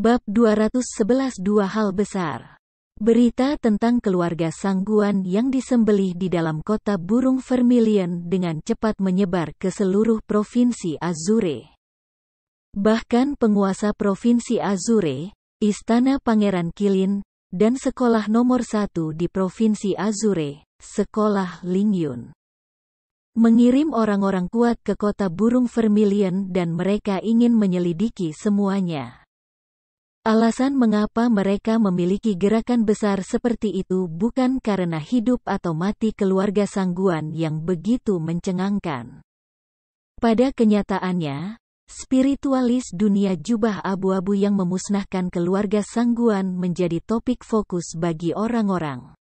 Bab 211 Dua hal besar. Berita tentang keluarga Sangguan yang disembelih di dalam kota burung Vermilion dengan cepat menyebar ke seluruh provinsi Azure. Bahkan penguasa provinsi Azure, Istana Pangeran Kilin, dan sekolah nomor satu di provinsi Azure, Sekolah Lingyun. Mengirim orang-orang kuat ke kota burung Vermilion dan mereka ingin menyelidiki semuanya. Alasan mengapa mereka memiliki gerakan besar seperti itu bukan karena hidup atau mati keluarga Sangguan yang begitu mencengangkan. Pada kenyataannya, spiritualis dunia jubah abu-abu yang memusnahkan keluarga Sangguan menjadi topik fokus bagi orang-orang.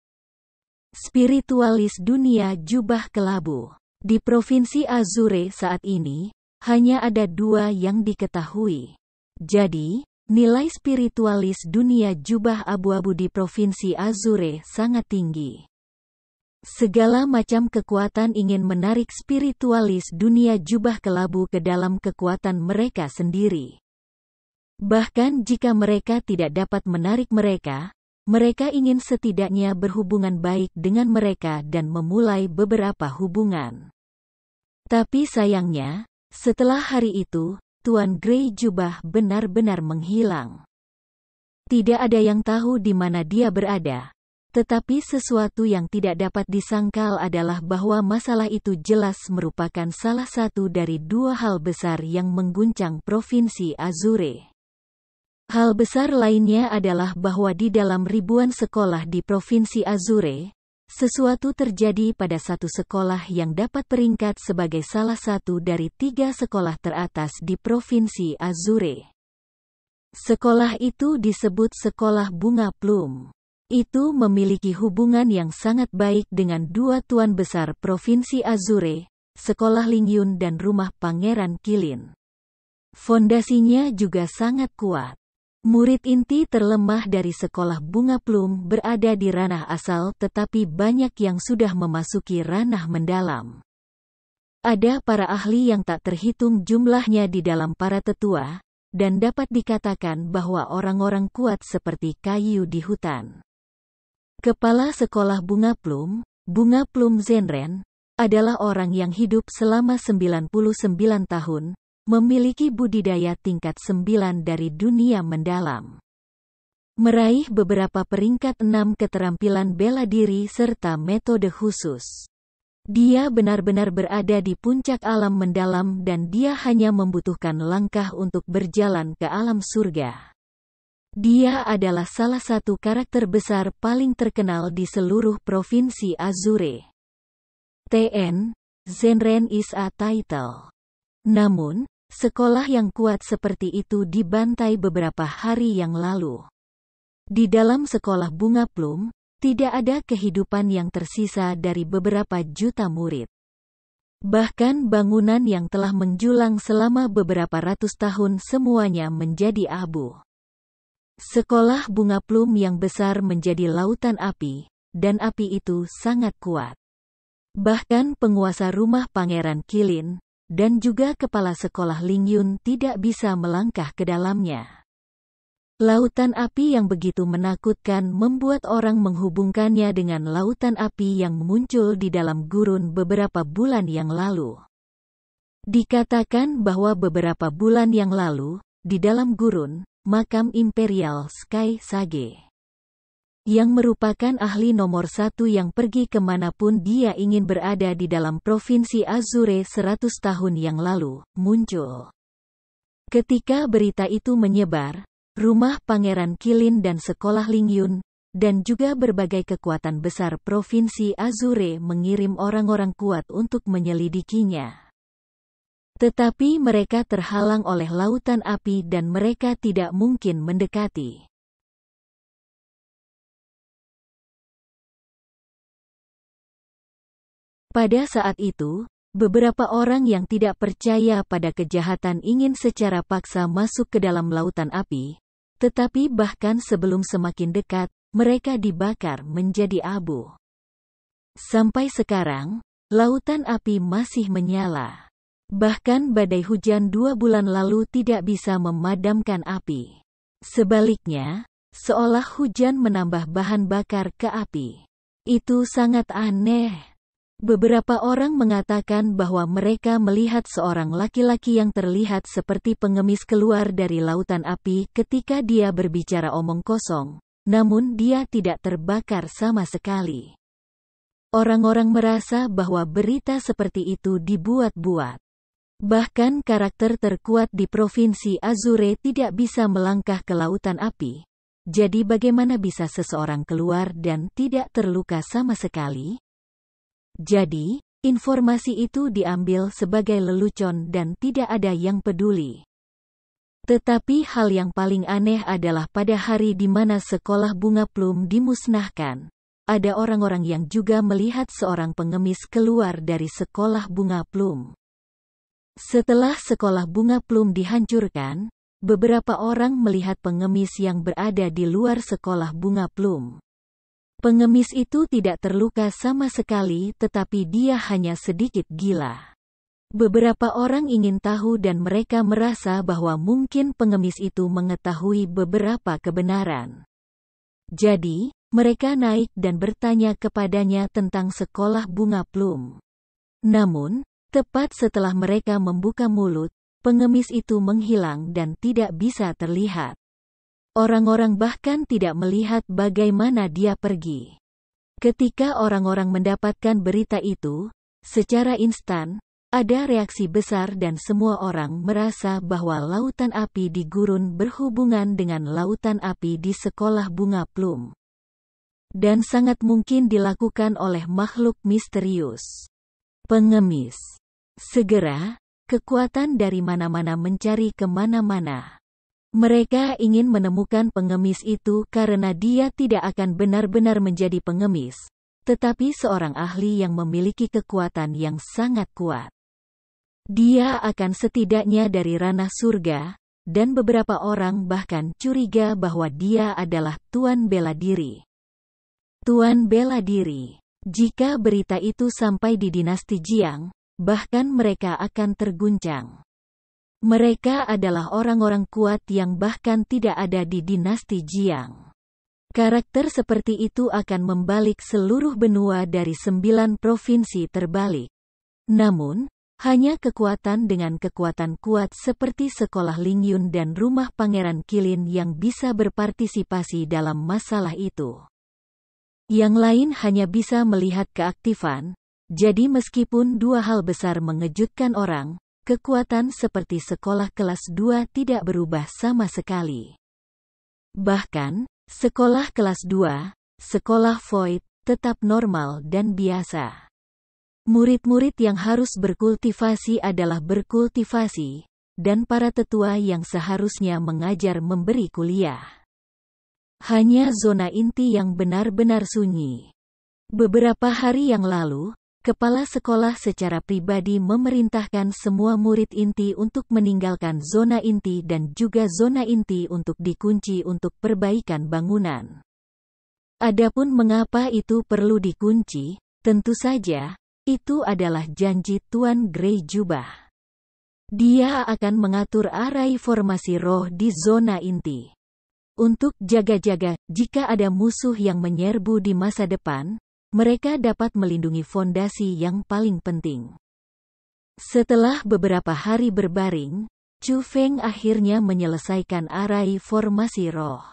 Spiritualis dunia jubah kelabu. Di Provinsi Azure saat ini, hanya ada dua yang diketahui. Jadi, Nilai spiritualis dunia jubah abu-abu di Provinsi Azure sangat tinggi. Segala macam kekuatan ingin menarik spiritualis dunia jubah kelabu ke dalam kekuatan mereka sendiri. Bahkan jika mereka tidak dapat menarik mereka, mereka ingin setidaknya berhubungan baik dengan mereka dan memulai beberapa hubungan. Tapi sayangnya, setelah hari itu, Tuan Grey Jubah benar-benar menghilang. Tidak ada yang tahu di mana dia berada. Tetapi sesuatu yang tidak dapat disangkal adalah bahwa masalah itu jelas merupakan salah satu dari dua hal besar yang mengguncang Provinsi Azure. Hal besar lainnya adalah bahwa di dalam ribuan sekolah di Provinsi Azure, sesuatu terjadi pada satu sekolah yang dapat peringkat sebagai salah satu dari tiga sekolah teratas di Provinsi Azure. Sekolah itu disebut Sekolah Bunga Plum. Itu memiliki hubungan yang sangat baik dengan dua tuan besar Provinsi Azure, Sekolah Lingyun dan Rumah Pangeran Kilin. Fondasinya juga sangat kuat. Murid inti terlemah dari sekolah bunga plum berada di ranah asal tetapi banyak yang sudah memasuki ranah mendalam. Ada para ahli yang tak terhitung jumlahnya di dalam para tetua, dan dapat dikatakan bahwa orang-orang kuat seperti kayu di hutan. Kepala sekolah bunga plum, bunga plum Zenren, adalah orang yang hidup selama 99 tahun, memiliki budidaya tingkat sembilan dari dunia mendalam. Meraih beberapa peringkat enam keterampilan bela diri serta metode khusus. Dia benar-benar berada di puncak alam mendalam dan dia hanya membutuhkan langkah untuk berjalan ke alam surga. Dia adalah salah satu karakter besar paling terkenal di seluruh provinsi Azure. TN, Zenren is a title. Namun, Sekolah yang kuat seperti itu dibantai beberapa hari yang lalu. Di dalam sekolah bunga plum, tidak ada kehidupan yang tersisa dari beberapa juta murid. Bahkan bangunan yang telah menjulang selama beberapa ratus tahun semuanya menjadi abu. Sekolah bunga plum yang besar menjadi lautan api, dan api itu sangat kuat. Bahkan penguasa rumah Pangeran Kilin, dan juga kepala sekolah Lingyun tidak bisa melangkah ke dalamnya. Lautan api yang begitu menakutkan membuat orang menghubungkannya dengan lautan api yang muncul di dalam gurun beberapa bulan yang lalu. Dikatakan bahwa beberapa bulan yang lalu, di dalam gurun, makam Imperial Sky Sage yang merupakan ahli nomor satu yang pergi ke mana pun dia ingin berada di dalam Provinsi Azure 100 tahun yang lalu, muncul. Ketika berita itu menyebar, rumah Pangeran Kilin dan sekolah Lingyun, dan juga berbagai kekuatan besar Provinsi Azure mengirim orang-orang kuat untuk menyelidikinya. Tetapi mereka terhalang oleh lautan api dan mereka tidak mungkin mendekati. Pada saat itu, beberapa orang yang tidak percaya pada kejahatan ingin secara paksa masuk ke dalam lautan api, tetapi bahkan sebelum semakin dekat, mereka dibakar menjadi abu. Sampai sekarang, lautan api masih menyala. Bahkan badai hujan dua bulan lalu tidak bisa memadamkan api. Sebaliknya, seolah hujan menambah bahan bakar ke api. Itu sangat aneh. Beberapa orang mengatakan bahwa mereka melihat seorang laki-laki yang terlihat seperti pengemis keluar dari lautan api ketika dia berbicara omong kosong, namun dia tidak terbakar sama sekali. Orang-orang merasa bahwa berita seperti itu dibuat-buat. Bahkan karakter terkuat di Provinsi Azure tidak bisa melangkah ke lautan api. Jadi bagaimana bisa seseorang keluar dan tidak terluka sama sekali? Jadi, informasi itu diambil sebagai lelucon dan tidak ada yang peduli. Tetapi hal yang paling aneh adalah pada hari di mana sekolah bunga plum dimusnahkan. Ada orang-orang yang juga melihat seorang pengemis keluar dari sekolah bunga plum. Setelah sekolah bunga plum dihancurkan, beberapa orang melihat pengemis yang berada di luar sekolah bunga plum. Pengemis itu tidak terluka sama sekali tetapi dia hanya sedikit gila. Beberapa orang ingin tahu dan mereka merasa bahwa mungkin pengemis itu mengetahui beberapa kebenaran. Jadi, mereka naik dan bertanya kepadanya tentang sekolah bunga plum. Namun, tepat setelah mereka membuka mulut, pengemis itu menghilang dan tidak bisa terlihat. Orang-orang bahkan tidak melihat bagaimana dia pergi. Ketika orang-orang mendapatkan berita itu, secara instan, ada reaksi besar dan semua orang merasa bahwa lautan api di gurun berhubungan dengan lautan api di sekolah bunga plum. Dan sangat mungkin dilakukan oleh makhluk misterius. Pengemis. Segera, kekuatan dari mana-mana mencari ke mana-mana. Mereka ingin menemukan pengemis itu karena dia tidak akan benar-benar menjadi pengemis, tetapi seorang ahli yang memiliki kekuatan yang sangat kuat. Dia akan setidaknya dari ranah surga, dan beberapa orang bahkan curiga bahwa dia adalah Tuan Bela Diri. Tuan Bela Diri. Jika berita itu sampai di dinasti Jiang, bahkan mereka akan terguncang. Mereka adalah orang-orang kuat yang bahkan tidak ada di dinasti Jiang. Karakter seperti itu akan membalik seluruh benua dari sembilan provinsi terbalik. Namun, hanya kekuatan dengan kekuatan kuat seperti sekolah Lingyun dan rumah Pangeran Kilin yang bisa berpartisipasi dalam masalah itu. Yang lain hanya bisa melihat keaktifan, jadi meskipun dua hal besar mengejutkan orang, Kekuatan seperti sekolah kelas 2 tidak berubah sama sekali. Bahkan, sekolah kelas 2, sekolah void, tetap normal dan biasa. Murid-murid yang harus berkultivasi adalah berkultivasi, dan para tetua yang seharusnya mengajar memberi kuliah. Hanya zona inti yang benar-benar sunyi. Beberapa hari yang lalu, Kepala sekolah secara pribadi memerintahkan semua murid inti untuk meninggalkan zona inti dan juga zona inti untuk dikunci untuk perbaikan bangunan. Adapun mengapa itu perlu dikunci, tentu saja, itu adalah janji Tuan Grey Jubah. Dia akan mengatur arai formasi roh di zona inti. Untuk jaga-jaga, jika ada musuh yang menyerbu di masa depan, mereka dapat melindungi fondasi yang paling penting. Setelah beberapa hari berbaring, Chu Feng akhirnya menyelesaikan arai formasi roh.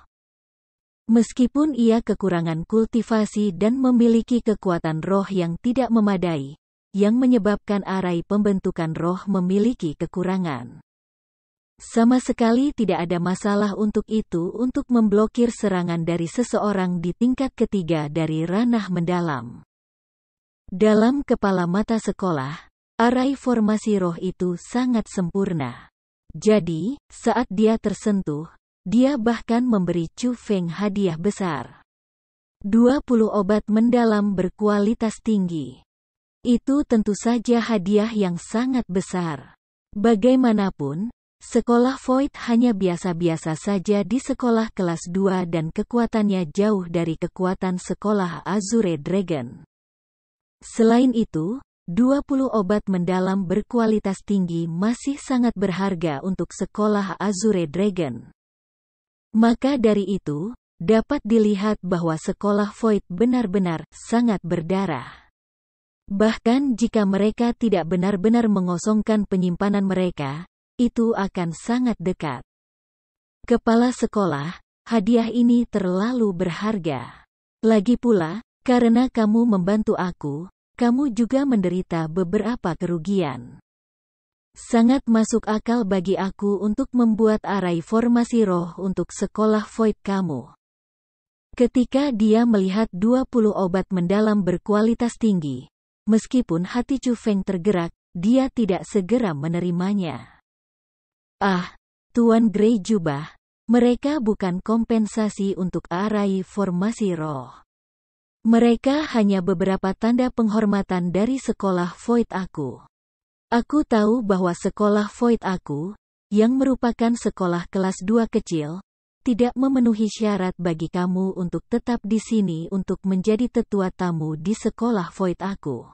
Meskipun ia kekurangan kultivasi dan memiliki kekuatan roh yang tidak memadai, yang menyebabkan arai pembentukan roh memiliki kekurangan. Sama sekali tidak ada masalah untuk itu untuk memblokir serangan dari seseorang di tingkat ketiga dari ranah mendalam. Dalam kepala mata sekolah, arai formasi roh itu sangat sempurna. Jadi, saat dia tersentuh, dia bahkan memberi Chu Feng hadiah besar. 20 obat mendalam berkualitas tinggi. Itu tentu saja hadiah yang sangat besar. Bagaimanapun, Sekolah Void hanya biasa-biasa saja di sekolah kelas 2 dan kekuatannya jauh dari kekuatan sekolah Azure Dragon. Selain itu, 20 obat mendalam berkualitas tinggi masih sangat berharga untuk sekolah Azure Dragon. Maka dari itu, dapat dilihat bahwa sekolah Void benar-benar sangat berdarah. Bahkan jika mereka tidak benar-benar mengosongkan penyimpanan mereka, itu akan sangat dekat. Kepala sekolah, hadiah ini terlalu berharga. Lagi pula, karena kamu membantu aku, kamu juga menderita beberapa kerugian. Sangat masuk akal bagi aku untuk membuat arai formasi roh untuk sekolah Void kamu. Ketika dia melihat 20 obat mendalam berkualitas tinggi, meskipun hati Chu Feng tergerak, dia tidak segera menerimanya. Ah, Tuan Grey Jubah, mereka bukan kompensasi untuk arai formasi roh. Mereka hanya beberapa tanda penghormatan dari sekolah Void aku. Aku tahu bahwa sekolah Void aku, yang merupakan sekolah kelas 2 kecil, tidak memenuhi syarat bagi kamu untuk tetap di sini untuk menjadi tetua tamu di sekolah Void aku.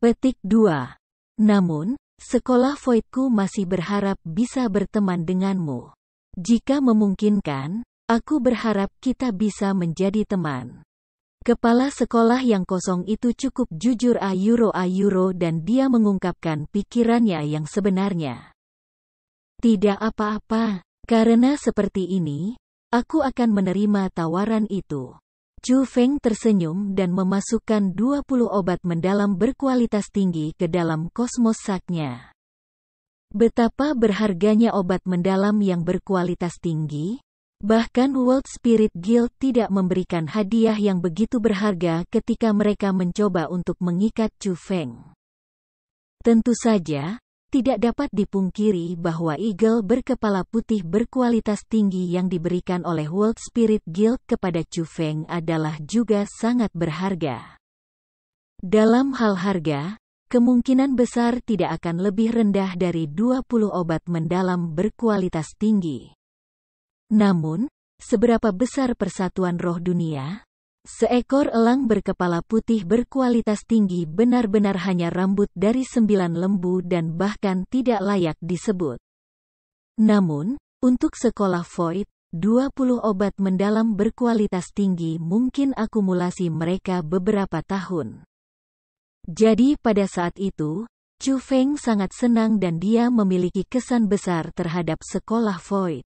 Petik 2. Namun, sekolah Voidku masih berharap bisa berteman denganmu. Jika memungkinkan, aku berharap kita bisa menjadi teman. Kepala sekolah yang kosong itu cukup jujur a euro a euro dan dia mengungkapkan pikirannya yang sebenarnya. Tidak apa-apa, karena seperti ini, aku akan menerima tawaran itu. Chu Feng tersenyum dan memasukkan 20 obat mendalam berkualitas tinggi ke dalam kosmos saknya. Betapa berharganya obat mendalam yang berkualitas tinggi? Bahkan World Spirit Guild tidak memberikan hadiah yang begitu berharga ketika mereka mencoba untuk mengikat Chu Feng. Tentu saja, tidak dapat dipungkiri bahwa eagle berkepala putih berkualitas tinggi yang diberikan oleh World Spirit Guild kepada Chu Feng adalah juga sangat berharga. Dalam hal harga, kemungkinan besar tidak akan lebih rendah dari 20 obat mendalam berkualitas tinggi. Namun, seberapa besar persatuan roh dunia? Seekor elang berkepala putih berkualitas tinggi benar-benar hanya rambut dari sembilan lembu dan bahkan tidak layak disebut. Namun, untuk sekolah Void, 20 obat mendalam berkualitas tinggi mungkin akumulasi mereka beberapa tahun. Jadi pada saat itu, Chu Feng sangat senang dan dia memiliki kesan besar terhadap sekolah Void.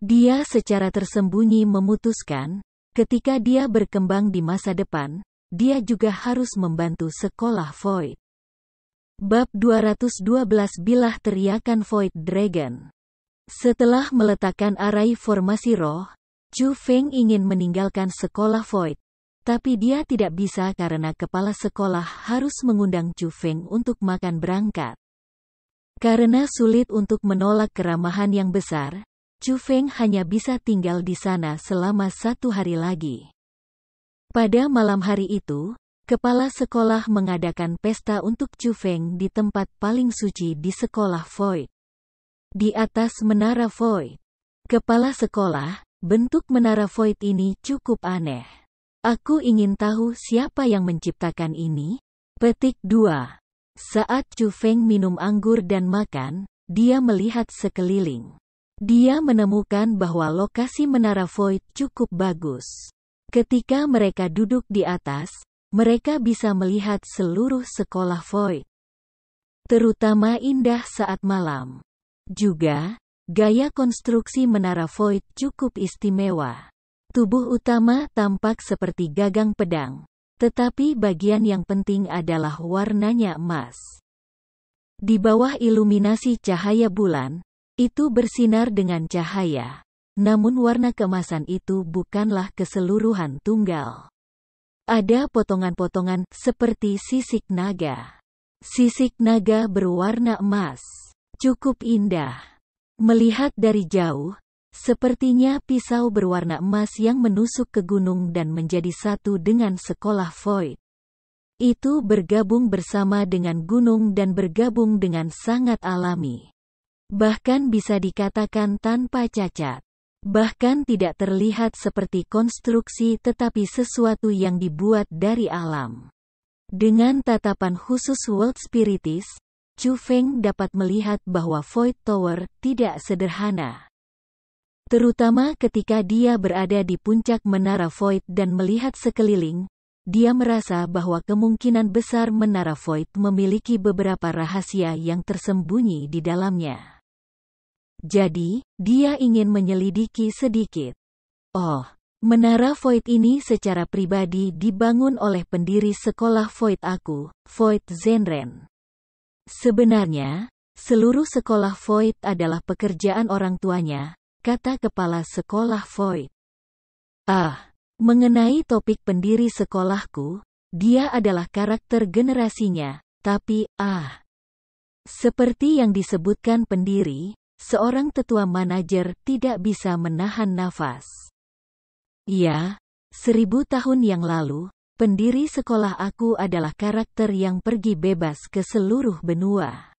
Dia secara tersembunyi memutuskan, Ketika dia berkembang di masa depan, dia juga harus membantu sekolah Void. Bab 212 Bilah Teriakan Void Dragon Setelah meletakkan arai formasi roh, Chu Feng ingin meninggalkan sekolah Void, tapi dia tidak bisa karena kepala sekolah harus mengundang Chu Feng untuk makan berangkat. Karena sulit untuk menolak keramahan yang besar, Chu Feng hanya bisa tinggal di sana selama satu hari lagi. Pada malam hari itu, kepala sekolah mengadakan pesta untuk Chu Feng di tempat paling suci di sekolah Void. Di atas menara Void. Kepala sekolah, bentuk menara Void ini cukup aneh. Aku ingin tahu siapa yang menciptakan ini. Petik 2. Saat Chu Feng minum anggur dan makan, dia melihat sekeliling. Dia menemukan bahwa lokasi menara Void cukup bagus. Ketika mereka duduk di atas, mereka bisa melihat seluruh sekolah Void. Terutama indah saat malam. Juga, gaya konstruksi menara Void cukup istimewa. Tubuh utama tampak seperti gagang pedang, tetapi bagian yang penting adalah warnanya emas. Di bawah iluminasi cahaya bulan, itu bersinar dengan cahaya. Namun warna kemasan itu bukanlah keseluruhan tunggal. Ada potongan-potongan seperti sisik naga. Sisik naga berwarna emas. Cukup indah. Melihat dari jauh, sepertinya pisau berwarna emas yang menusuk ke gunung dan menjadi satu dengan sekolah Void. Itu bergabung bersama dengan gunung dan bergabung dengan sangat alami. Bahkan bisa dikatakan tanpa cacat. Bahkan tidak terlihat seperti konstruksi tetapi sesuatu yang dibuat dari alam. Dengan tatapan khusus World Spiritis, Chu Feng dapat melihat bahwa Void Tower tidak sederhana. Terutama ketika dia berada di puncak menara Void dan melihat sekeliling, dia merasa bahwa kemungkinan besar menara Void memiliki beberapa rahasia yang tersembunyi di dalamnya. Jadi, dia ingin menyelidiki sedikit. Oh, menara Void ini secara pribadi dibangun oleh pendiri sekolah Void aku, Void Zenren. Sebenarnya, seluruh sekolah Void adalah pekerjaan orang tuanya, kata kepala sekolah Void. Ah, mengenai topik pendiri sekolahku, dia adalah karakter generasinya, tapi, ah. Seperti yang disebutkan pendiri, seorang tetua manajer tidak bisa menahan nafas. Ya, seribu tahun yang lalu, pendiri sekolah aku adalah karakter yang pergi bebas ke seluruh benua.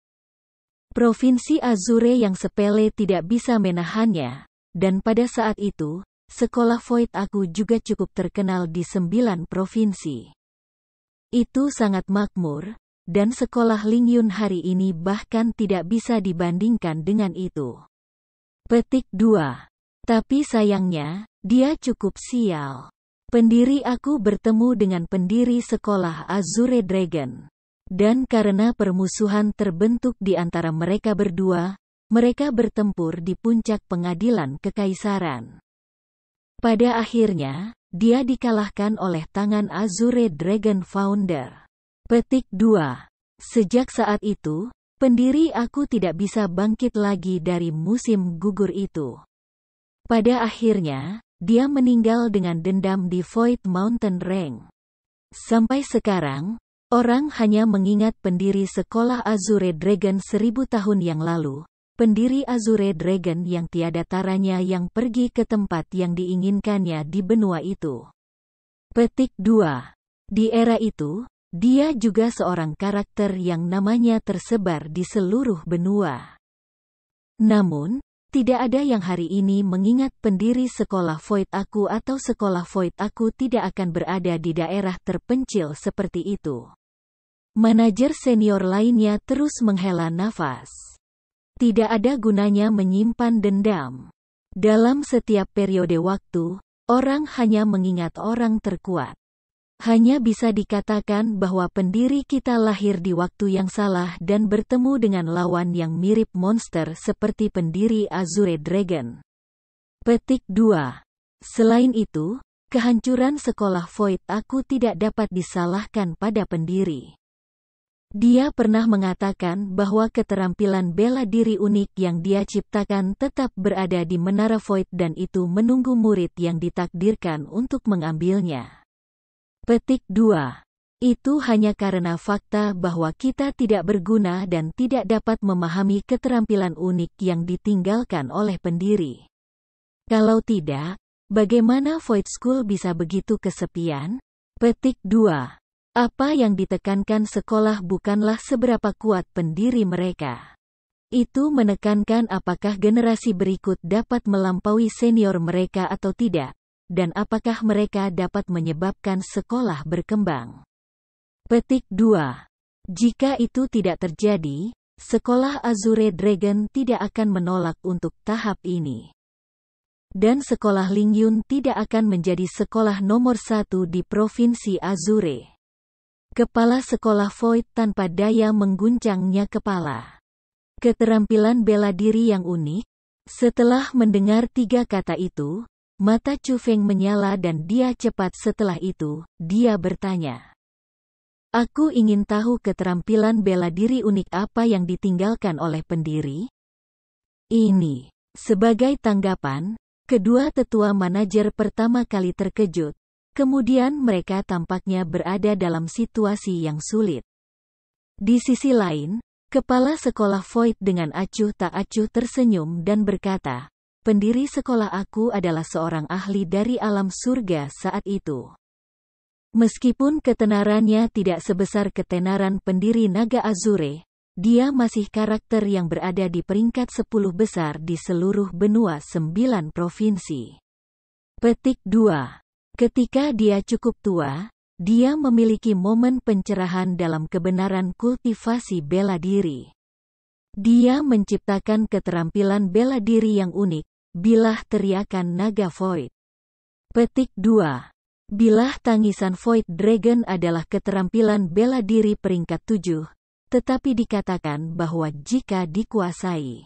Provinsi Azure yang sepele tidak bisa menahannya, dan pada saat itu, sekolah Void aku juga cukup terkenal di sembilan provinsi. Itu sangat makmur, dan sekolah Lingyun hari ini bahkan tidak bisa dibandingkan dengan itu. Petik 2. Tapi sayangnya, dia cukup sial. Pendiri aku bertemu dengan pendiri sekolah Azure Dragon. Dan karena permusuhan terbentuk di antara mereka berdua, mereka bertempur di puncak pengadilan kekaisaran. Pada akhirnya, dia dikalahkan oleh tangan Azure Dragon Founder. Petik 2. Sejak saat itu, pendiri aku tidak bisa bangkit lagi dari musim gugur itu. Pada akhirnya, dia meninggal dengan dendam di Void Mountain Range. Sampai sekarang, Orang hanya mengingat pendiri sekolah Azure Dragon seribu tahun yang lalu, pendiri Azure Dragon yang tiada taranya yang pergi ke tempat yang diinginkannya di benua itu. Petik 2. Di era itu, dia juga seorang karakter yang namanya tersebar di seluruh benua. Namun, tidak ada yang hari ini mengingat pendiri sekolah Void Aku atau sekolah Void Aku tidak akan berada di daerah terpencil seperti itu. Manajer senior lainnya terus menghela nafas. Tidak ada gunanya menyimpan dendam. Dalam setiap periode waktu, orang hanya mengingat orang terkuat. Hanya bisa dikatakan bahwa pendiri kita lahir di waktu yang salah dan bertemu dengan lawan yang mirip monster seperti pendiri Azure Dragon. Petik 2. Selain itu, kehancuran sekolah Void aku tidak dapat disalahkan pada pendiri. Dia pernah mengatakan bahwa keterampilan bela diri unik yang dia ciptakan tetap berada di Menara Void dan itu menunggu murid yang ditakdirkan untuk mengambilnya. Petik 2. Itu hanya karena fakta bahwa kita tidak berguna dan tidak dapat memahami keterampilan unik yang ditinggalkan oleh pendiri. Kalau tidak, bagaimana Void School bisa begitu kesepian? Petik 2. Apa yang ditekankan sekolah bukanlah seberapa kuat pendiri mereka. Itu menekankan apakah generasi berikut dapat melampaui senior mereka atau tidak, dan apakah mereka dapat menyebabkan sekolah berkembang. Petik 2. Jika itu tidak terjadi, sekolah Azure Dragon tidak akan menolak untuk tahap ini. Dan sekolah Lingyun tidak akan menjadi sekolah nomor satu di Provinsi Azure. Kepala sekolah Void tanpa daya mengguncangnya kepala. Keterampilan bela diri yang unik. Setelah mendengar tiga kata itu, mata Chu Feng menyala dan dia cepat setelah itu, dia bertanya. Aku ingin tahu keterampilan bela diri unik apa yang ditinggalkan oleh pendiri? Ini. Sebagai tanggapan, kedua tetua manajer pertama kali terkejut, Kemudian mereka tampaknya berada dalam situasi yang sulit. Di sisi lain, kepala sekolah Void dengan acuh tak acuh tersenyum dan berkata, pendiri sekolah aku adalah seorang ahli dari alam surga saat itu. Meskipun ketenarannya tidak sebesar ketenaran pendiri Naga Azure, dia masih karakter yang berada di peringkat 10 besar di seluruh benua sembilan provinsi. Petik 2. Ketika dia cukup tua, dia memiliki momen pencerahan dalam kebenaran kultivasi bela diri. Dia menciptakan keterampilan bela diri yang unik, bilah teriakan naga Void. Petik 2. Bilah tangisan Void Dragon adalah keterampilan bela diri peringkat 7, tetapi dikatakan bahwa jika dikuasai,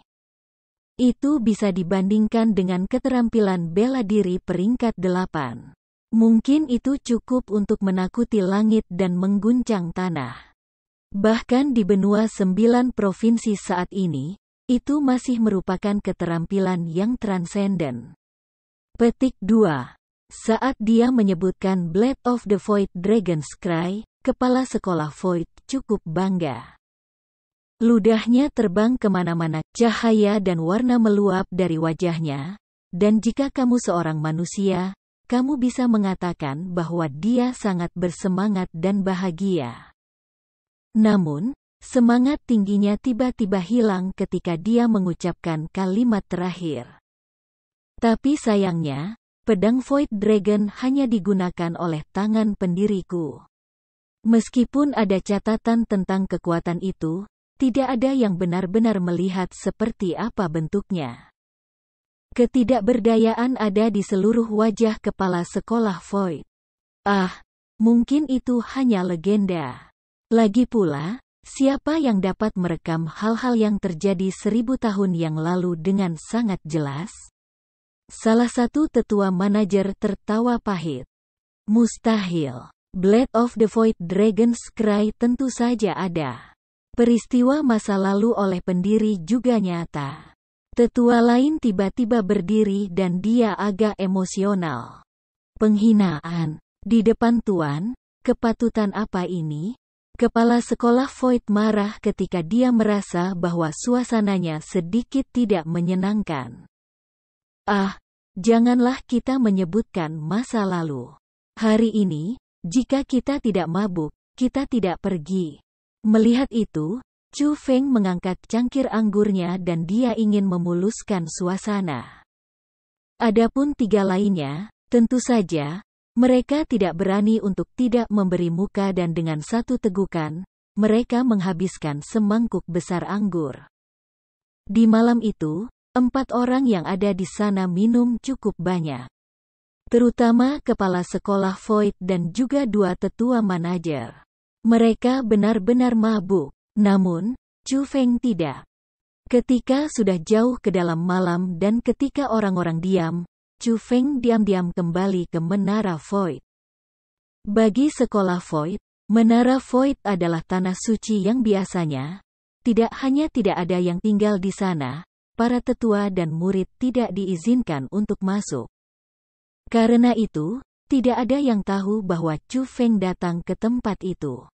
itu bisa dibandingkan dengan keterampilan bela diri peringkat 8. Mungkin itu cukup untuk menakuti langit dan mengguncang tanah. Bahkan di benua sembilan provinsi saat ini, itu masih merupakan keterampilan yang transenden. Petik 2. Saat dia menyebutkan Blade of the Void Dragon's Cry, kepala sekolah Void cukup bangga. Ludahnya terbang ke mana-mana, cahaya dan warna meluap dari wajahnya, dan jika kamu seorang manusia, kamu bisa mengatakan bahwa dia sangat bersemangat dan bahagia. Namun, semangat tingginya tiba-tiba hilang ketika dia mengucapkan kalimat terakhir. Tapi sayangnya, pedang Void Dragon hanya digunakan oleh tangan pendiriku. Meskipun ada catatan tentang kekuatan itu, tidak ada yang benar-benar melihat seperti apa bentuknya. Ketidakberdayaan ada di seluruh wajah kepala sekolah Void. Ah, mungkin itu hanya legenda. Lagi pula, siapa yang dapat merekam hal-hal yang terjadi seribu tahun yang lalu dengan sangat jelas? Salah satu tetua manajer tertawa pahit. Mustahil. Blade of the Void Dragon's Cry tentu saja ada. Peristiwa masa lalu oleh pendiri juga nyata. Tetua lain tiba-tiba berdiri dan dia agak emosional. Penghinaan. Di depan tuan, kepatutan apa ini? Kepala sekolah Void marah ketika dia merasa bahwa suasananya sedikit tidak menyenangkan. Ah, janganlah kita menyebutkan masa lalu. Hari ini, jika kita tidak mabuk, kita tidak pergi. Melihat itu, Chu Feng mengangkat cangkir anggurnya dan dia ingin memuluskan suasana. Adapun tiga lainnya, tentu saja, mereka tidak berani untuk tidak memberi muka dan dengan satu tegukan, mereka menghabiskan semangkuk besar anggur. Di malam itu, Empat orang yang ada di sana minum cukup banyak. Terutama kepala sekolah Void dan juga dua tetua manajer. Mereka benar-benar mabuk. Namun, Chu Feng tidak. Ketika sudah jauh ke dalam malam dan ketika orang-orang diam, Chu Feng diam-diam kembali ke Menara Void. Bagi sekolah Void, Menara Void adalah tanah suci yang biasanya, tidak hanya tidak ada yang tinggal di sana, para tetua dan murid tidak diizinkan untuk masuk. Karena itu, tidak ada yang tahu bahwa Chu Feng datang ke tempat itu.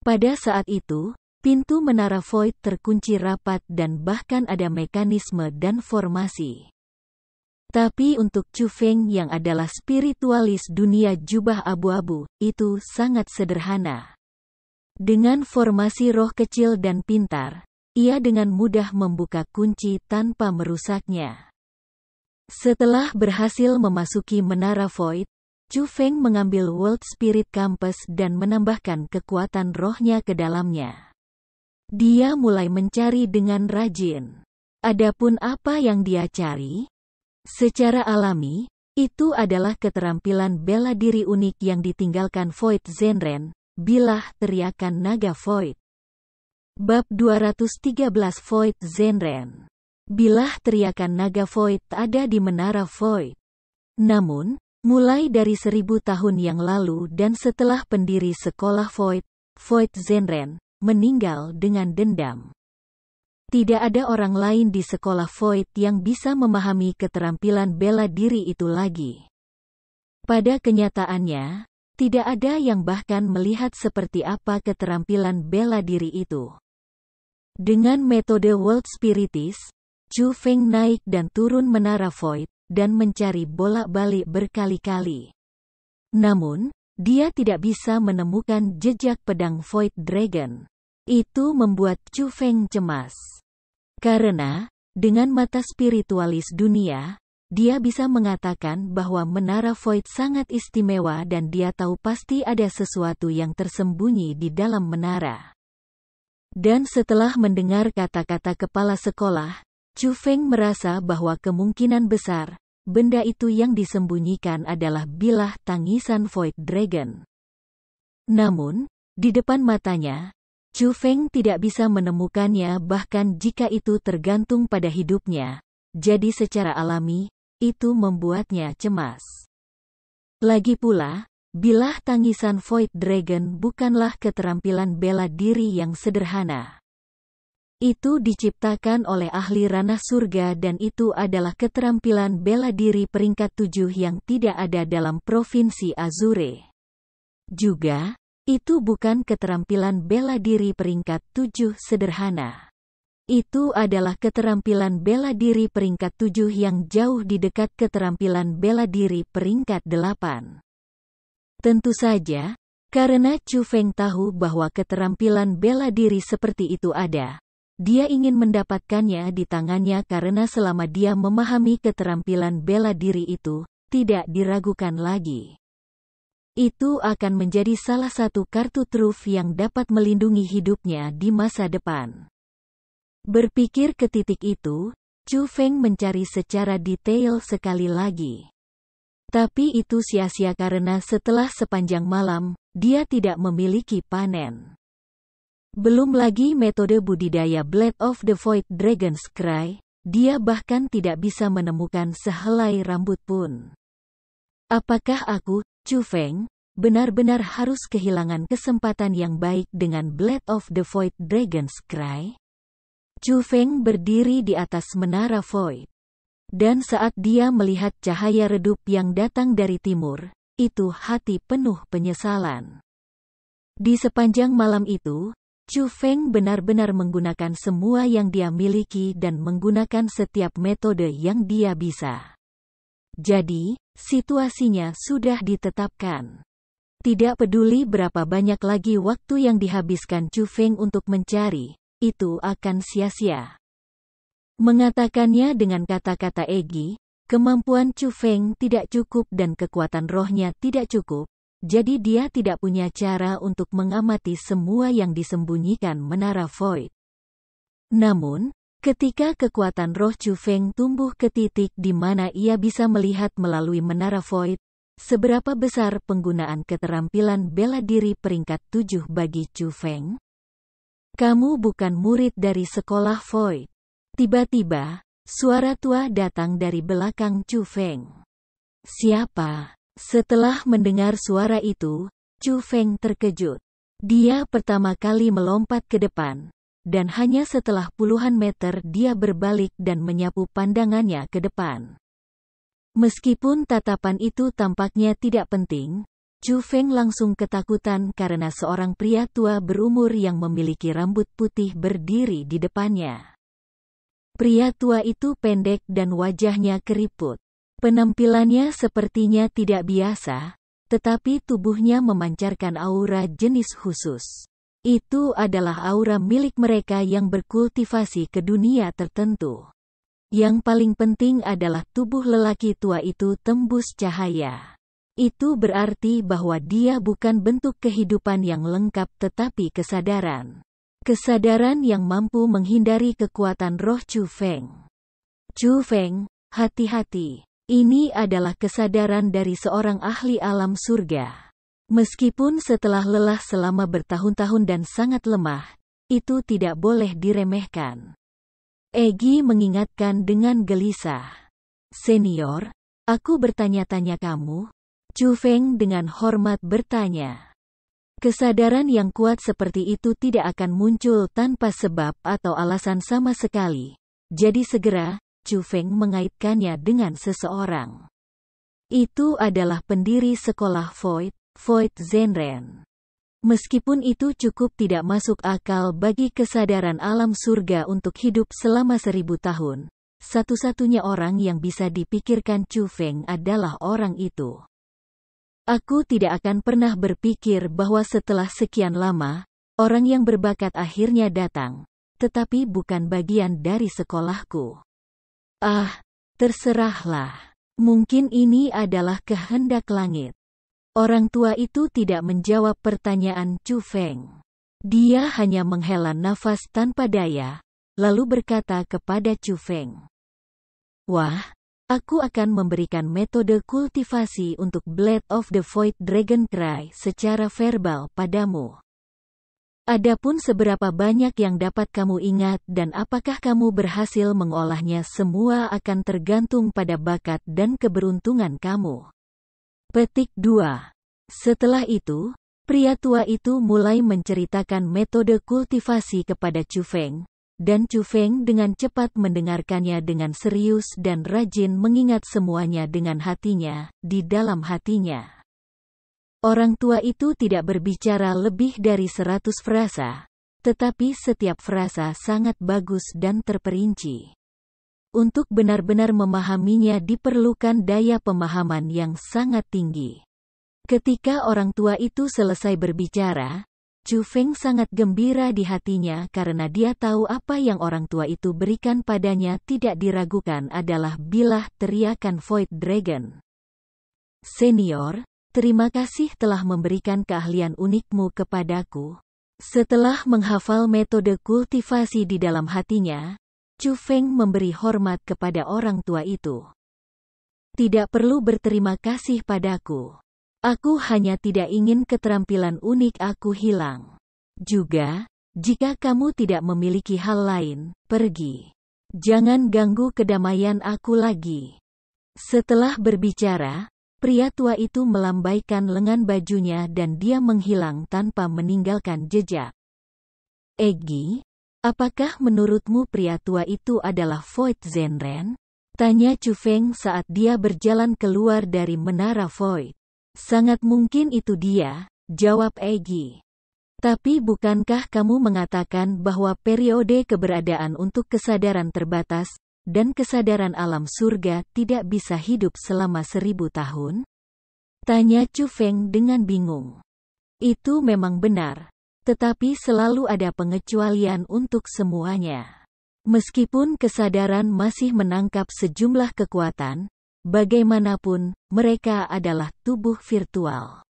Pada saat itu, pintu menara Void terkunci rapat dan bahkan ada mekanisme dan formasi. Tapi untuk Chu Feng yang adalah spiritualis dunia jubah abu-abu, itu sangat sederhana. Dengan formasi roh kecil dan pintar, ia dengan mudah membuka kunci tanpa merusaknya. Setelah berhasil memasuki menara Void, Chu Feng mengambil World Spirit Compass dan menambahkan kekuatan rohnya ke dalamnya. Dia mulai mencari dengan rajin. Adapun apa yang dia cari? Secara alami, itu adalah keterampilan bela diri unik yang ditinggalkan Void Zenren, bilah teriakan naga Void. Bab 213 Void Zenren. Bilah teriakan naga Void ada di menara Void. Namun, mulai dari seribu tahun yang lalu dan setelah pendiri sekolah Void, Void Zenren, meninggal dengan dendam. Tidak ada orang lain di sekolah Void yang bisa memahami keterampilan bela diri itu lagi. Pada kenyataannya, tidak ada yang bahkan melihat seperti apa keterampilan bela diri itu. Dengan metode World Spiritis, Chu Feng naik dan turun menara Void, dan mencari bolak-balik berkali-kali. Namun, dia tidak bisa menemukan jejak pedang Void Dragon. Itu membuat Chu Feng cemas. Karena, dengan mata spiritualis dunia, dia bisa mengatakan bahwa menara Void sangat istimewa dan dia tahu pasti ada sesuatu yang tersembunyi di dalam menara. Dan setelah mendengar kata-kata kepala sekolah, Chu Feng merasa bahwa kemungkinan besar, benda itu yang disembunyikan adalah bilah tangisan Void Dragon. Namun, di depan matanya, Chu Feng tidak bisa menemukannya bahkan jika itu tergantung pada hidupnya, jadi secara alami, itu membuatnya cemas. Lagi pula, bilah tangisan Void Dragon bukanlah keterampilan bela diri yang sederhana. Itu diciptakan oleh ahli ranah surga dan itu adalah keterampilan bela diri peringkat tujuh yang tidak ada dalam Provinsi Azure. Juga, itu bukan keterampilan bela diri peringkat tujuh sederhana. Itu adalah keterampilan bela diri peringkat tujuh yang jauh di dekat keterampilan bela diri peringkat delapan. Tentu saja, karena Chu Feng tahu bahwa keterampilan bela diri seperti itu ada, dia ingin mendapatkannya di tangannya karena selama dia memahami keterampilan bela diri itu, tidak diragukan lagi. Itu akan menjadi salah satu kartu truf yang dapat melindungi hidupnya di masa depan. Berpikir ke titik itu, Chu Feng mencari secara detail sekali lagi. Tapi itu sia-sia karena setelah sepanjang malam, dia tidak memiliki panen. Belum lagi metode budidaya Blade of the Void Dragon's Cry, dia bahkan tidak bisa menemukan sehelai rambut pun. Apakah aku, Chu Feng, benar-benar harus kehilangan kesempatan yang baik dengan Blade of the Void Dragon's Cry? Chu Feng berdiri di atas menara Void. Dan saat dia melihat cahaya redup yang datang dari timur, itu hati penuh penyesalan. Di sepanjang malam itu, Chu Feng benar-benar menggunakan semua yang dia miliki dan menggunakan setiap metode yang dia bisa. Jadi, situasinya sudah ditetapkan. Tidak peduli berapa banyak lagi waktu yang dihabiskan Chu Feng untuk mencari, itu akan sia-sia. Mengatakannya dengan kata-kata Egi, kemampuan Chu Feng tidak cukup dan kekuatan rohnya tidak cukup, jadi dia tidak punya cara untuk mengamati semua yang disembunyikan menara Void. Namun, ketika kekuatan roh Chu Feng tumbuh ke titik di mana ia bisa melihat melalui menara Void, seberapa besar penggunaan keterampilan bela diri peringkat tujuh bagi Chu Feng? Kamu bukan murid dari sekolah Void. Tiba-tiba, suara tua datang dari belakang Chu Feng. Siapa? Setelah mendengar suara itu, Chu Feng terkejut. Dia pertama kali melompat ke depan, dan hanya setelah puluhan meter dia berbalik dan menyapu pandangannya ke depan. Meskipun tatapan itu tampaknya tidak penting, Chu Feng langsung ketakutan karena seorang pria tua berumur yang memiliki rambut putih berdiri di depannya. Pria tua itu pendek dan wajahnya keriput. Penampilannya sepertinya tidak biasa, tetapi tubuhnya memancarkan aura jenis khusus. Itu adalah aura milik mereka yang berkultivasi ke dunia tertentu. Yang paling penting adalah tubuh lelaki tua itu tembus cahaya. Itu berarti bahwa dia bukan bentuk kehidupan yang lengkap tetapi kesadaran. Kesadaran yang mampu menghindari kekuatan roh Chu Feng. Chu Feng, hati-hati. Ini adalah kesadaran dari seorang ahli alam surga. Meskipun setelah lelah selama bertahun-tahun dan sangat lemah, itu tidak boleh diremehkan. Egi mengingatkan dengan gelisah. Senior, aku bertanya-tanya kamu. Chu Feng dengan hormat bertanya. Kesadaran yang kuat seperti itu tidak akan muncul tanpa sebab atau alasan sama sekali. Jadi segera, Chu Feng mengaitkannya dengan seseorang. Itu adalah pendiri sekolah Void, Void Zenren. Meskipun itu cukup tidak masuk akal bagi kesadaran alam surga untuk hidup selama seribu tahun, satu-satunya orang yang bisa dipikirkan Chu Feng adalah orang itu. Aku tidak akan pernah berpikir bahwa setelah sekian lama, orang yang berbakat akhirnya datang, tetapi bukan bagian dari sekolahku. Ah, terserahlah. Mungkin ini adalah kehendak langit. Orang tua itu tidak menjawab pertanyaan Chu Feng. Dia hanya menghela nafas tanpa daya, lalu berkata kepada Chu Feng. Wah, aku akan memberikan metode kultivasi untuk Blade of the Void Dragon Cry secara verbal padamu. Adapun seberapa banyak yang dapat kamu ingat dan apakah kamu berhasil mengolahnya semua akan tergantung pada bakat dan keberuntungan kamu. Petik 2. Setelah itu, pria tua itu mulai menceritakan metode kultivasi kepada Chu Feng, dan Chu Feng dengan cepat mendengarkannya dengan serius dan rajin mengingat semuanya dengan hatinya, di dalam hatinya. Orang tua itu tidak berbicara lebih dari seratus frasa, tetapi setiap frasa sangat bagus dan terperinci. Untuk benar-benar memahaminya diperlukan daya pemahaman yang sangat tinggi. Ketika orang tua itu selesai berbicara, Chu Feng sangat gembira di hatinya karena dia tahu apa yang orang tua itu berikan padanya tidak diragukan adalah bilah teriakan Void Dragon. Senior, terima kasih telah memberikan keahlian unikmu kepadaku. Setelah menghafal metode kultivasi di dalam hatinya, Chu Feng memberi hormat kepada orang tua itu. Tidak perlu berterima kasih padaku. Aku hanya tidak ingin keterampilan unik aku hilang. Juga, jika kamu tidak memiliki hal lain, pergi. Jangan ganggu kedamaian aku lagi. Setelah berbicara, pria tua itu melambaikan lengan bajunya dan dia menghilang tanpa meninggalkan jejak. Egi, apakah menurutmu pria tua itu adalah Void Zenren? Tanya Chu Feng saat dia berjalan keluar dari menara Void. Sangat mungkin itu dia, jawab Egi. Tapi bukankah kamu mengatakan bahwa periode keberadaan untuk kesadaran terbatas, dan kesadaran alam surga tidak bisa hidup selama seribu tahun? Tanya Chu Feng dengan bingung. Itu memang benar, tetapi selalu ada pengecualian untuk semuanya. Meskipun kesadaran masih menangkap sejumlah kekuatan, Bagaimanapun, mereka adalah tubuh virtual.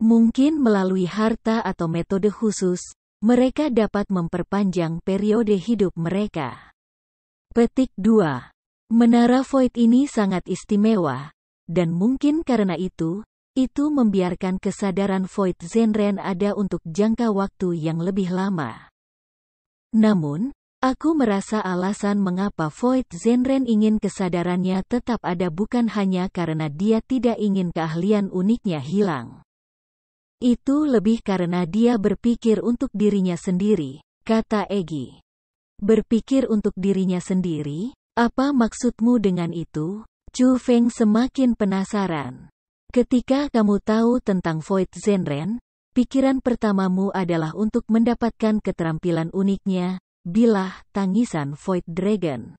Mungkin melalui harta atau metode khusus, mereka dapat memperpanjang periode hidup mereka. Petik 2. Menara Void ini sangat istimewa, dan mungkin karena itu, itu membiarkan kesadaran Void Zenren ada untuk jangka waktu yang lebih lama. Namun, Aku merasa alasan mengapa Void Zenren ingin kesadarannya tetap ada bukan hanya karena dia tidak ingin keahlian uniknya hilang. Itu lebih karena dia berpikir untuk dirinya sendiri, kata Egi. Berpikir untuk dirinya sendiri? Apa maksudmu dengan itu? Chu Feng semakin penasaran. Ketika kamu tahu tentang Void Zenren, pikiran pertamamu adalah untuk mendapatkan keterampilan uniknya, bilah tangisan Void Dragon.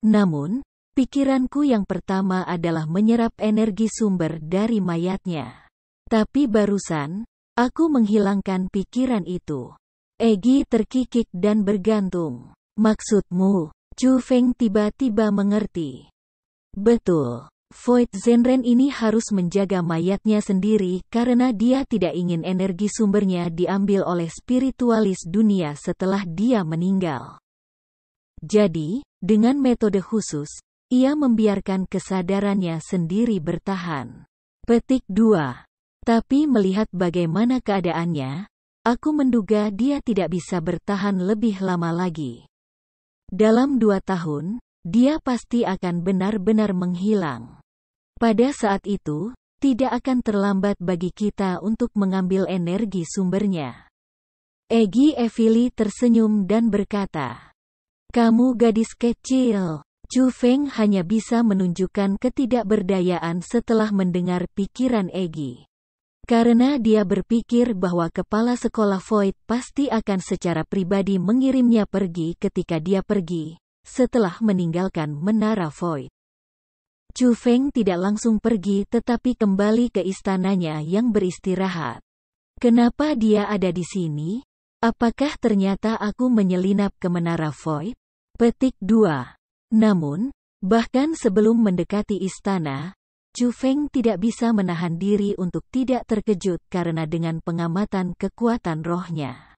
Namun, pikiranku yang pertama adalah menyerap energi sumber dari mayatnya. Tapi barusan, aku menghilangkan pikiran itu. Egi terkikik dan bergantung. Maksudmu, Chu Feng tiba-tiba mengerti. Betul. Void Zenren ini harus menjaga mayatnya sendiri karena dia tidak ingin energi sumbernya diambil oleh spiritualis dunia setelah dia meninggal. Jadi, dengan metode khusus, ia membiarkan kesadarannya sendiri bertahan. Petik 2. Tapi melihat bagaimana keadaannya, aku menduga dia tidak bisa bertahan lebih lama lagi. Dalam dua tahun, dia pasti akan benar-benar menghilang. Pada saat itu, tidak akan terlambat bagi kita untuk mengambil energi sumbernya. Egi Evili tersenyum dan berkata, Kamu gadis kecil. Chu Feng hanya bisa menunjukkan ketidakberdayaan setelah mendengar pikiran Egi. Karena dia berpikir bahwa kepala sekolah Void pasti akan secara pribadi mengirimnya pergi ketika dia pergi, setelah meninggalkan menara Void. Chu Feng tidak langsung pergi tetapi kembali ke istananya yang beristirahat. Kenapa dia ada di sini? Apakah ternyata aku menyelinap ke menara Void? Petik 2. Namun, bahkan sebelum mendekati istana, Chu Feng tidak bisa menahan diri untuk tidak terkejut karena dengan pengamatan kekuatan rohnya.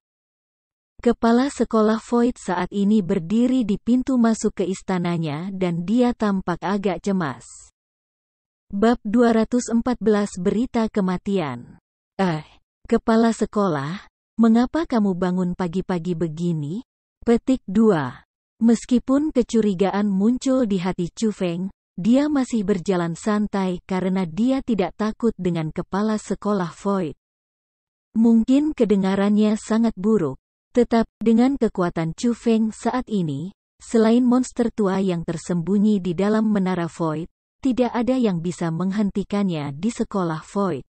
Kepala sekolah Void saat ini berdiri di pintu masuk ke istananya dan dia tampak agak cemas. Bab 214 Berita Kematian Eh, kepala sekolah, mengapa kamu bangun pagi-pagi begini? Petik 2. Meskipun kecurigaan muncul di hati Chu Feng, dia masih berjalan santai karena dia tidak takut dengan kepala sekolah Void. Mungkin kedengarannya sangat buruk, tetap, dengan kekuatan Chu Feng saat ini, selain monster tua yang tersembunyi di dalam menara Void, tidak ada yang bisa menghentikannya di sekolah Void.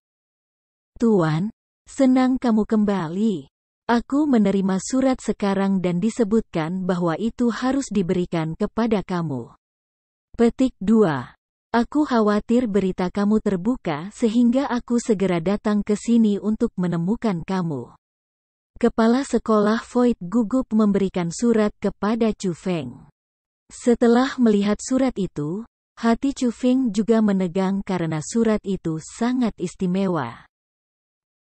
Tuan, senang kamu kembali. Aku menerima surat sekarang dan disebutkan bahwa itu harus diberikan kepada kamu. Petik 2. Aku khawatir berita kamu terbuka sehingga aku segera datang ke sini untuk menemukan kamu. Kepala sekolah Void gugup memberikan surat kepada Chu Feng. Setelah melihat surat itu, hati Chu Feng juga menegang karena surat itu sangat istimewa.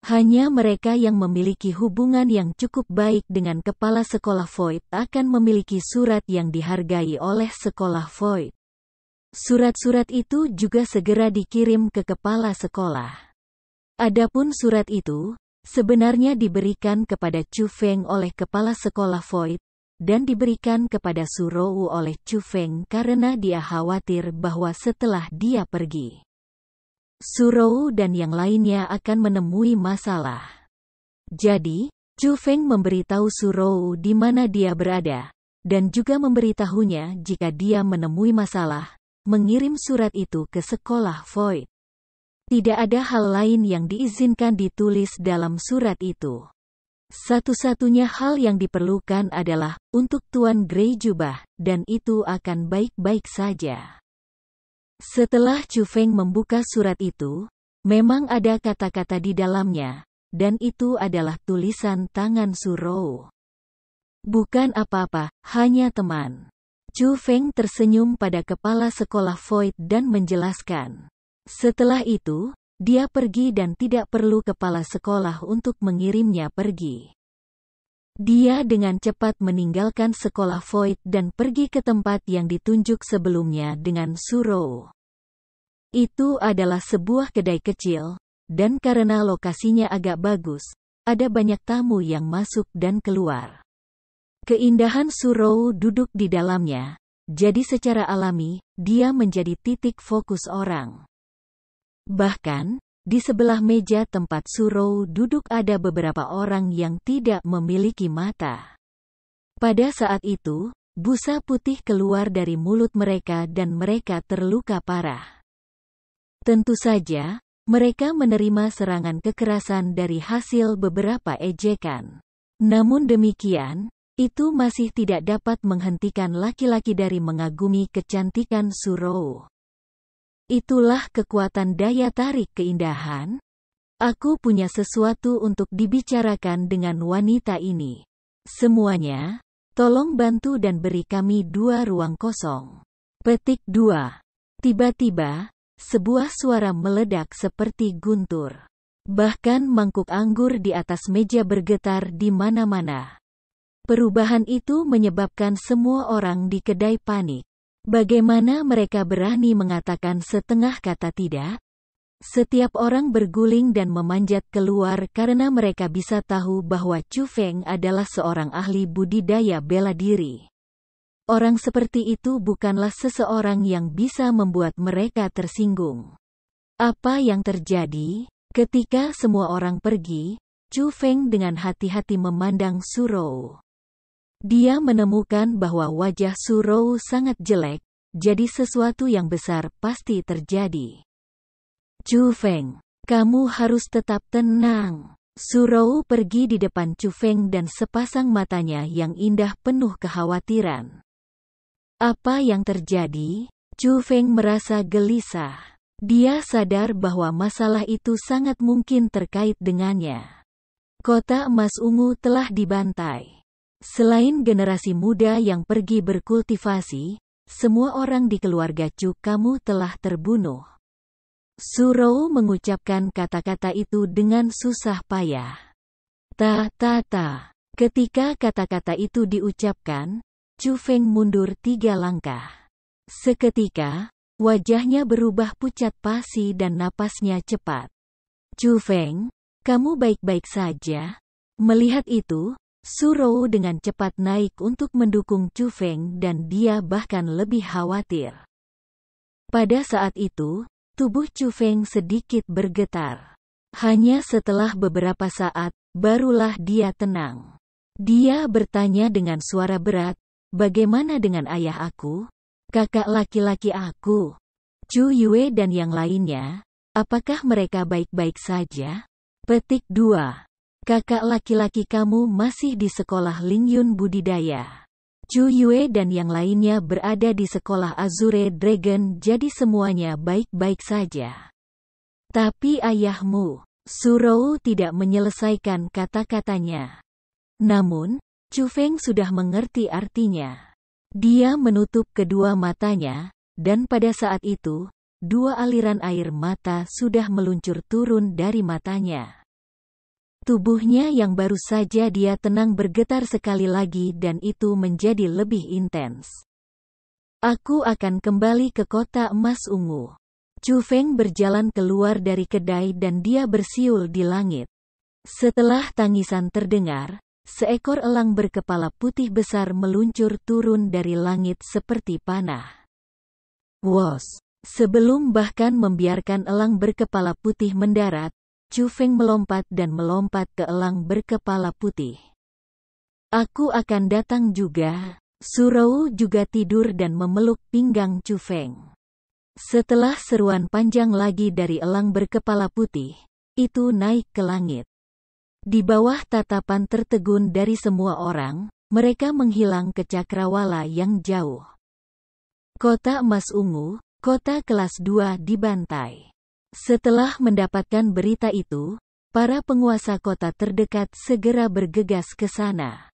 Hanya mereka yang memiliki hubungan yang cukup baik dengan kepala sekolah Void akan memiliki surat yang dihargai oleh sekolah Void. Surat-surat itu juga segera dikirim ke kepala sekolah. Adapun surat itu, sebenarnya diberikan kepada Chu Feng oleh kepala sekolah Void, dan diberikan kepada Surou oleh Chu Feng karena dia khawatir bahwa setelah dia pergi, Surou dan yang lainnya akan menemui masalah. Jadi, Chu Feng memberitahu Surou di mana dia berada, dan juga memberitahunya jika dia menemui masalah, mengirim surat itu ke sekolah Void. Tidak ada hal lain yang diizinkan ditulis dalam surat itu. Satu-satunya hal yang diperlukan adalah untuk Tuan Grey Jubah, dan itu akan baik-baik saja. Setelah Chu Feng membuka surat itu, memang ada kata-kata di dalamnya, dan itu adalah tulisan tangan Surou. Bukan apa-apa, hanya teman. Chu Feng tersenyum pada kepala sekolah Void dan menjelaskan. Setelah itu, dia pergi dan tidak perlu kepala sekolah untuk mengirimnya pergi. Dia dengan cepat meninggalkan sekolah Void dan pergi ke tempat yang ditunjuk sebelumnya dengan Suro. Itu adalah sebuah kedai kecil, dan karena lokasinya agak bagus, ada banyak tamu yang masuk dan keluar. Keindahan Suro duduk di dalamnya, jadi secara alami, dia menjadi titik fokus orang. Bahkan, di sebelah meja tempat Surou duduk ada beberapa orang yang tidak memiliki mata. Pada saat itu, busa putih keluar dari mulut mereka dan mereka terluka parah. Tentu saja, mereka menerima serangan kekerasan dari hasil beberapa ejekan. Namun demikian, itu masih tidak dapat menghentikan laki-laki dari mengagumi kecantikan Surou. Itulah kekuatan daya tarik keindahan. Aku punya sesuatu untuk dibicarakan dengan wanita ini. Semuanya, tolong bantu dan beri kami dua ruang kosong. Petik 2. Tiba-tiba, sebuah suara meledak seperti guntur. Bahkan mangkuk anggur di atas meja bergetar di mana-mana. Perubahan itu menyebabkan semua orang di kedai panik. Bagaimana mereka berani mengatakan setengah kata tidak? Setiap orang berguling dan memanjat keluar karena mereka bisa tahu bahwa Chu Feng adalah seorang ahli budidaya bela diri. Orang seperti itu bukanlah seseorang yang bisa membuat mereka tersinggung. Apa yang terjadi? Ketika semua orang pergi, Chu Feng dengan hati-hati memandang Surou. Dia menemukan bahwa wajah Surou sangat jelek, jadi sesuatu yang besar pasti terjadi. Chu Feng, kamu harus tetap tenang. Surou pergi di depan Chu Feng dan sepasang matanya yang indah penuh kekhawatiran. Apa yang terjadi? Chu Feng merasa gelisah. Dia sadar bahwa masalah itu sangat mungkin terkait dengannya. Kota emas ungu telah dibantai. Selain generasi muda yang pergi berkultivasi, semua orang di keluarga Chu kamu telah terbunuh. Surou mengucapkan kata-kata itu dengan susah payah. Ta ta ta. Ketika kata-kata itu diucapkan, Chu Feng mundur tiga langkah. Seketika, wajahnya berubah pucat pasi dan napasnya cepat. Chu Feng, kamu baik-baik saja? Melihat itu, Surou dengan cepat naik untuk mendukung Chu Feng dan dia bahkan lebih khawatir. Pada saat itu, tubuh Chu Feng sedikit bergetar. Hanya setelah beberapa saat, barulah dia tenang. Dia bertanya dengan suara berat, bagaimana dengan ayah aku? Kakak laki-laki aku? Chu Yue dan yang lainnya, apakah mereka baik-baik saja? Petik 2. Kakak laki-laki kamu masih di sekolah Lingyun Budidaya. Chu Yue dan yang lainnya berada di sekolah Azure Dragon jadi semuanya baik-baik saja. Tapi ayahmu, Surou tidak menyelesaikan kata-katanya. Namun, Chu Feng sudah mengerti artinya. Dia menutup kedua matanya, dan pada saat itu, dua aliran air mata sudah meluncur turun dari matanya. Tubuhnya yang baru saja dia tenang bergetar sekali lagi dan itu menjadi lebih intens. Aku akan kembali ke kota emas ungu. Chu Feng berjalan keluar dari kedai dan dia bersiul di langit. Setelah tangisan terdengar, Seekor elang berkepala putih besar meluncur turun dari langit seperti panah. Wos! Sebelum bahkan membiarkan elang berkepala putih mendarat, Chu Feng melompat dan melompat ke elang berkepala putih. Aku akan datang juga. Surau juga tidur dan memeluk pinggang Chu Feng. Setelah seruan panjang lagi dari elang berkepala putih, itu naik ke langit. Di bawah tatapan tertegun dari semua orang, mereka menghilang ke cakrawala yang jauh. Kota Emas Ungu, kota kelas 2 dibantai. Setelah mendapatkan berita itu, para penguasa kota terdekat segera bergegas ke sana.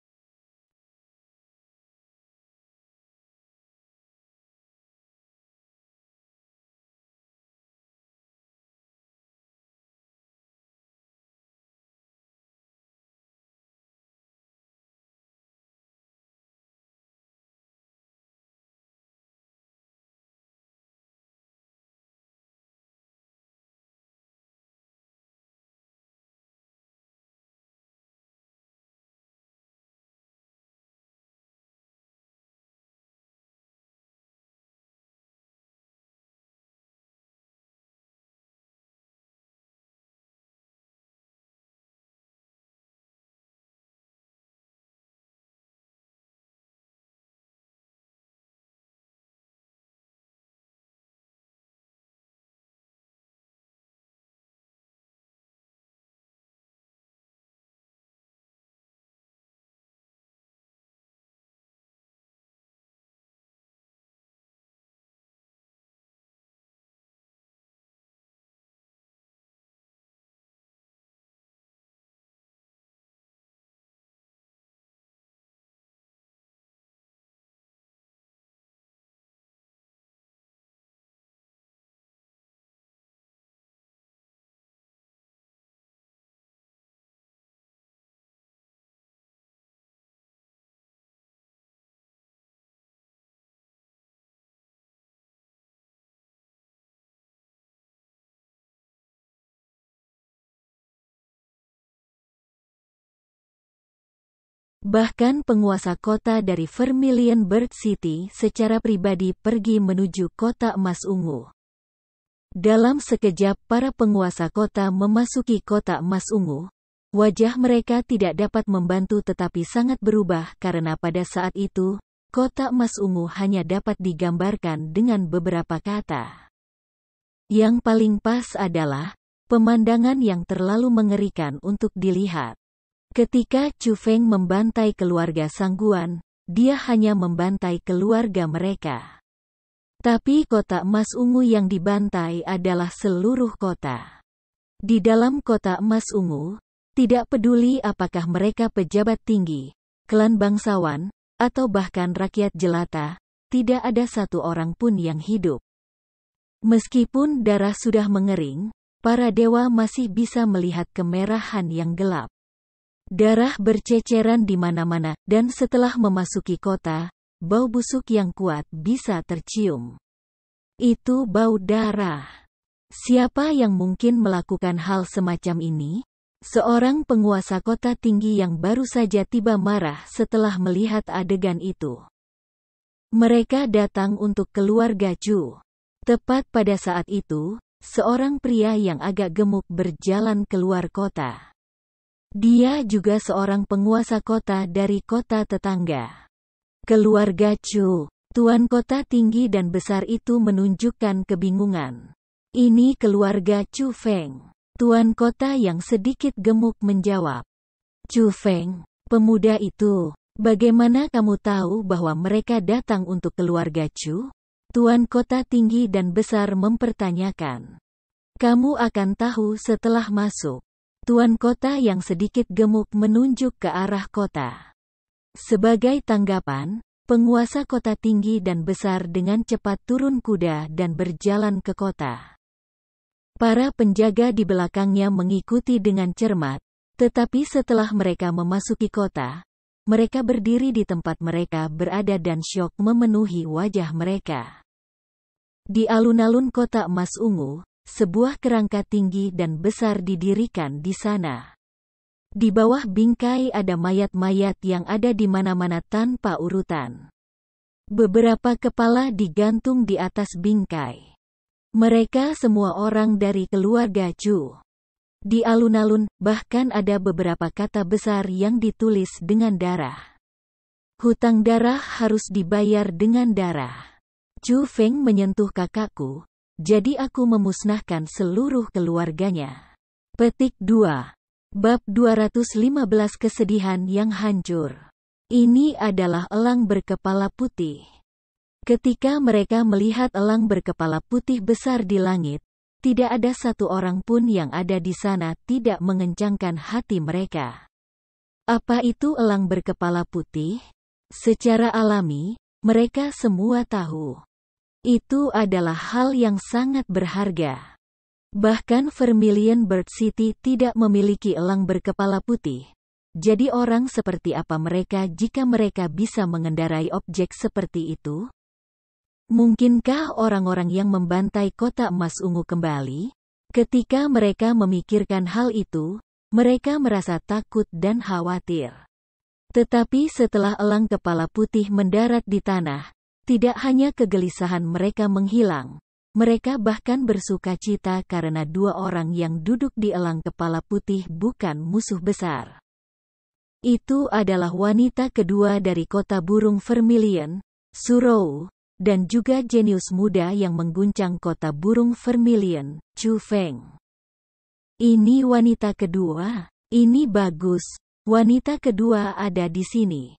Bahkan penguasa kota dari Vermilion Bird City secara pribadi pergi menuju kota emas ungu. Dalam sekejap para penguasa kota memasuki kota emas ungu, wajah mereka tidak dapat membantu tetapi sangat berubah karena pada saat itu, kota emas ungu hanya dapat digambarkan dengan beberapa kata. Yang paling pas adalah, pemandangan yang terlalu mengerikan untuk dilihat. Ketika Chu Feng membantai keluarga Sangguan, dia hanya membantai keluarga mereka. Tapi kota emas ungu yang dibantai adalah seluruh kota. Di dalam kota emas ungu, tidak peduli apakah mereka pejabat tinggi, klan bangsawan, atau bahkan rakyat jelata, tidak ada satu orang pun yang hidup. Meskipun darah sudah mengering, para dewa masih bisa melihat kemerahan yang gelap. Darah berceceran di mana-mana, dan setelah memasuki kota, bau busuk yang kuat bisa tercium. Itu bau darah. Siapa yang mungkin melakukan hal semacam ini? Seorang penguasa kota tinggi yang baru saja tiba marah setelah melihat adegan itu. Mereka datang untuk keluarga Chu. Tepat pada saat itu, seorang pria yang agak gemuk berjalan keluar kota. Dia juga seorang penguasa kota dari kota tetangga. Keluarga Chu, tuan kota tinggi dan besar itu menunjukkan kebingungan. Ini keluarga Chu Feng. Tuan kota yang sedikit gemuk menjawab. Chu Feng, pemuda itu, bagaimana kamu tahu bahwa mereka datang untuk keluarga Chu? Tuan kota tinggi dan besar mempertanyakan. Kamu akan tahu setelah masuk. Tuan kota yang sedikit gemuk menunjuk ke arah kota. Sebagai tanggapan, penguasa kota tinggi dan besar dengan cepat turun kuda dan berjalan ke kota. Para penjaga di belakangnya mengikuti dengan cermat, tetapi setelah mereka memasuki kota, mereka berdiri di tempat mereka berada dan syok memenuhi wajah mereka. Di alun-alun kota emas ungu, sebuah kerangka tinggi dan besar didirikan di sana. Di bawah bingkai ada mayat-mayat yang ada di mana-mana tanpa urutan. Beberapa kepala digantung di atas bingkai. Mereka semua orang dari keluarga Chu. Di alun-alun, bahkan ada beberapa kata besar yang ditulis dengan darah. Hutang darah harus dibayar dengan darah. Chu Feng menyentuh kakakku, jadi aku memusnahkan seluruh keluarganya. Petik 2. Bab 215 Kesedihan yang Hancur. Ini adalah elang berkepala putih. Ketika mereka melihat elang berkepala putih besar di langit, tidak ada satu orang pun yang ada di sana tidak mengencangkan hati mereka. Apa itu elang berkepala putih? Secara alami, mereka semua tahu. Itu adalah hal yang sangat berharga. Bahkan Vermilion Bird City tidak memiliki elang berkepala putih. Jadi orang seperti apa mereka jika mereka bisa mengendarai objek seperti itu? Mungkinkah orang-orang yang membantai kota emas ungu kembali? Ketika mereka memikirkan hal itu, mereka merasa takut dan khawatir. Tetapi setelah elang kepala putih mendarat di tanah, tidak hanya kegelisahan mereka menghilang, mereka bahkan bersuka cita karena dua orang yang duduk di elang kepala putih bukan musuh besar. Itu adalah wanita kedua dari kota burung Vermilion, Surou, dan juga jenius muda yang mengguncang kota burung Vermilion, Chu Feng. Ini wanita kedua. Ini bagus. Wanita kedua ada di sini.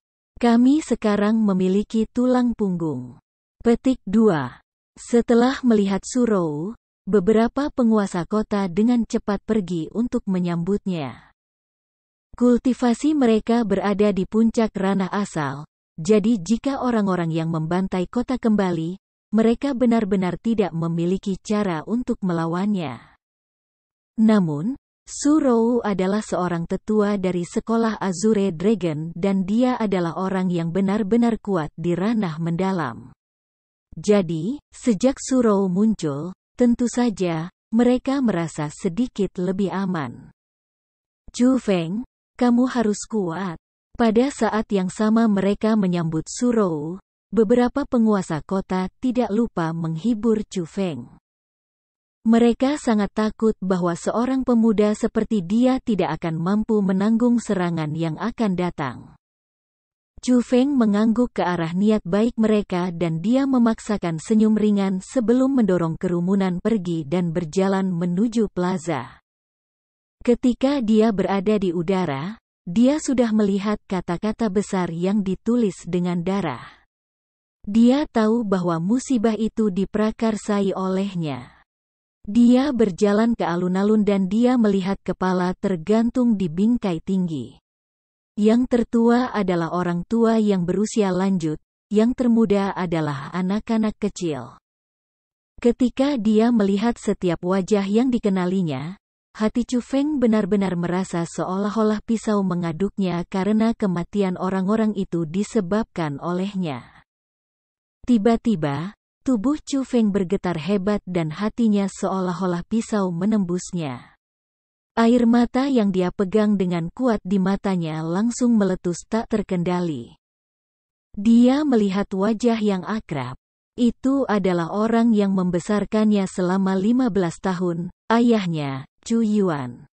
Kami sekarang memiliki tulang punggung. Petik 2. Setelah melihat Surou, beberapa penguasa kota dengan cepat pergi untuk menyambutnya. Kultivasi mereka berada di puncak ranah asal, jadi jika orang-orang yang membantai kota kembali, mereka benar-benar tidak memiliki cara untuk melawannya. Namun, Surou adalah seorang tetua dari sekolah Azure Dragon dan dia adalah orang yang benar-benar kuat di ranah mendalam. Jadi, sejak Surau muncul, tentu saja, mereka merasa sedikit lebih aman. Chu Feng, kamu harus kuat. Pada saat yang sama mereka menyambut Surou, beberapa penguasa kota tidak lupa menghibur Chu Feng. Mereka sangat takut bahwa seorang pemuda seperti dia tidak akan mampu menanggung serangan yang akan datang. Chu Feng mengangguk ke arah niat baik mereka dan dia memaksakan senyum ringan sebelum mendorong kerumunan pergi dan berjalan menuju plaza. Ketika dia berada di udara, dia sudah melihat kata-kata besar yang ditulis dengan darah. Dia tahu bahwa musibah itu diprakarsai olehnya. Dia berjalan ke alun-alun dan dia melihat kepala tergantung di bingkai tinggi. Yang tertua adalah orang tua yang berusia lanjut, yang termuda adalah anak-anak kecil. Ketika dia melihat setiap wajah yang dikenalinya, hati Chu Feng benar-benar merasa seolah-olah pisau mengaduknya karena kematian orang-orang itu disebabkan olehnya. Tiba-tiba, tubuh Chu Feng bergetar hebat dan hatinya seolah-olah pisau menembusnya. Air mata yang dia pegang dengan kuat di matanya langsung meletus tak terkendali. Dia melihat wajah yang akrab. Itu adalah orang yang membesarkannya selama 15 tahun, ayahnya, Chu Yuan.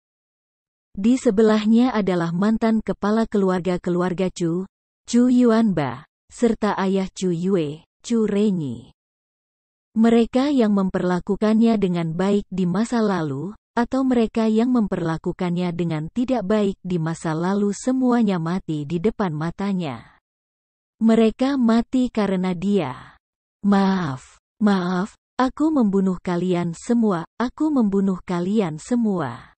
Di sebelahnya adalah mantan kepala keluarga-keluarga Chu, Chu Yuan Ba, serta ayah Chu Yue, Chu Renyi. Mereka yang memperlakukannya dengan baik di masa lalu, atau mereka yang memperlakukannya dengan tidak baik di masa lalu semuanya mati di depan matanya. Mereka mati karena dia. Maaf, maaf, aku membunuh kalian semua, aku membunuh kalian semua.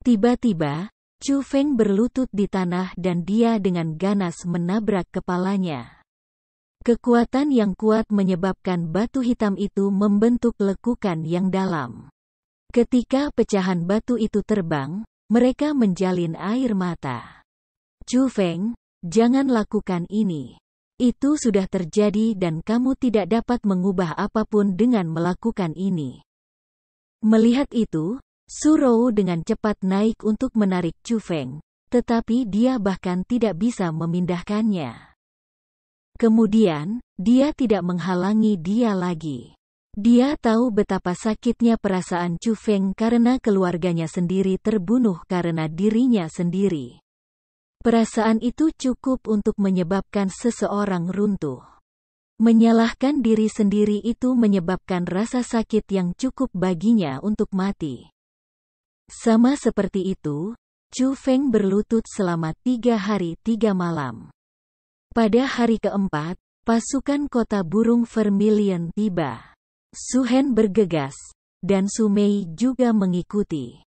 Tiba-tiba, Chu Feng berlutut di tanah dan dia dengan ganas menabrak kepalanya. Kekuatan yang kuat menyebabkan batu hitam itu membentuk lekukan yang dalam. Ketika pecahan batu itu terbang, mereka menjalin air mata. Chu Feng, jangan lakukan ini. Itu sudah terjadi dan kamu tidak dapat mengubah apa pun dengan melakukan ini. Melihat itu, Surou dengan cepat naik untuk menarik Chu Feng, tetapi dia bahkan tidak bisa memindahkannya. Kemudian, dia tidak menghalangi dia lagi. Dia tahu betapa sakitnya perasaan Chu Feng karena keluarganya sendiri terbunuh karena dirinya sendiri. Perasaan itu cukup untuk menyebabkan seseorang runtuh. Menyalahkan diri sendiri itu menyebabkan rasa sakit yang cukup baginya untuk mati. Sama seperti itu, Chu Feng berlutut selama tiga hari tiga malam. Pada hari keempat, pasukan kota burung Vermilion tiba. Suhen bergegas, dan Sumei juga mengikuti.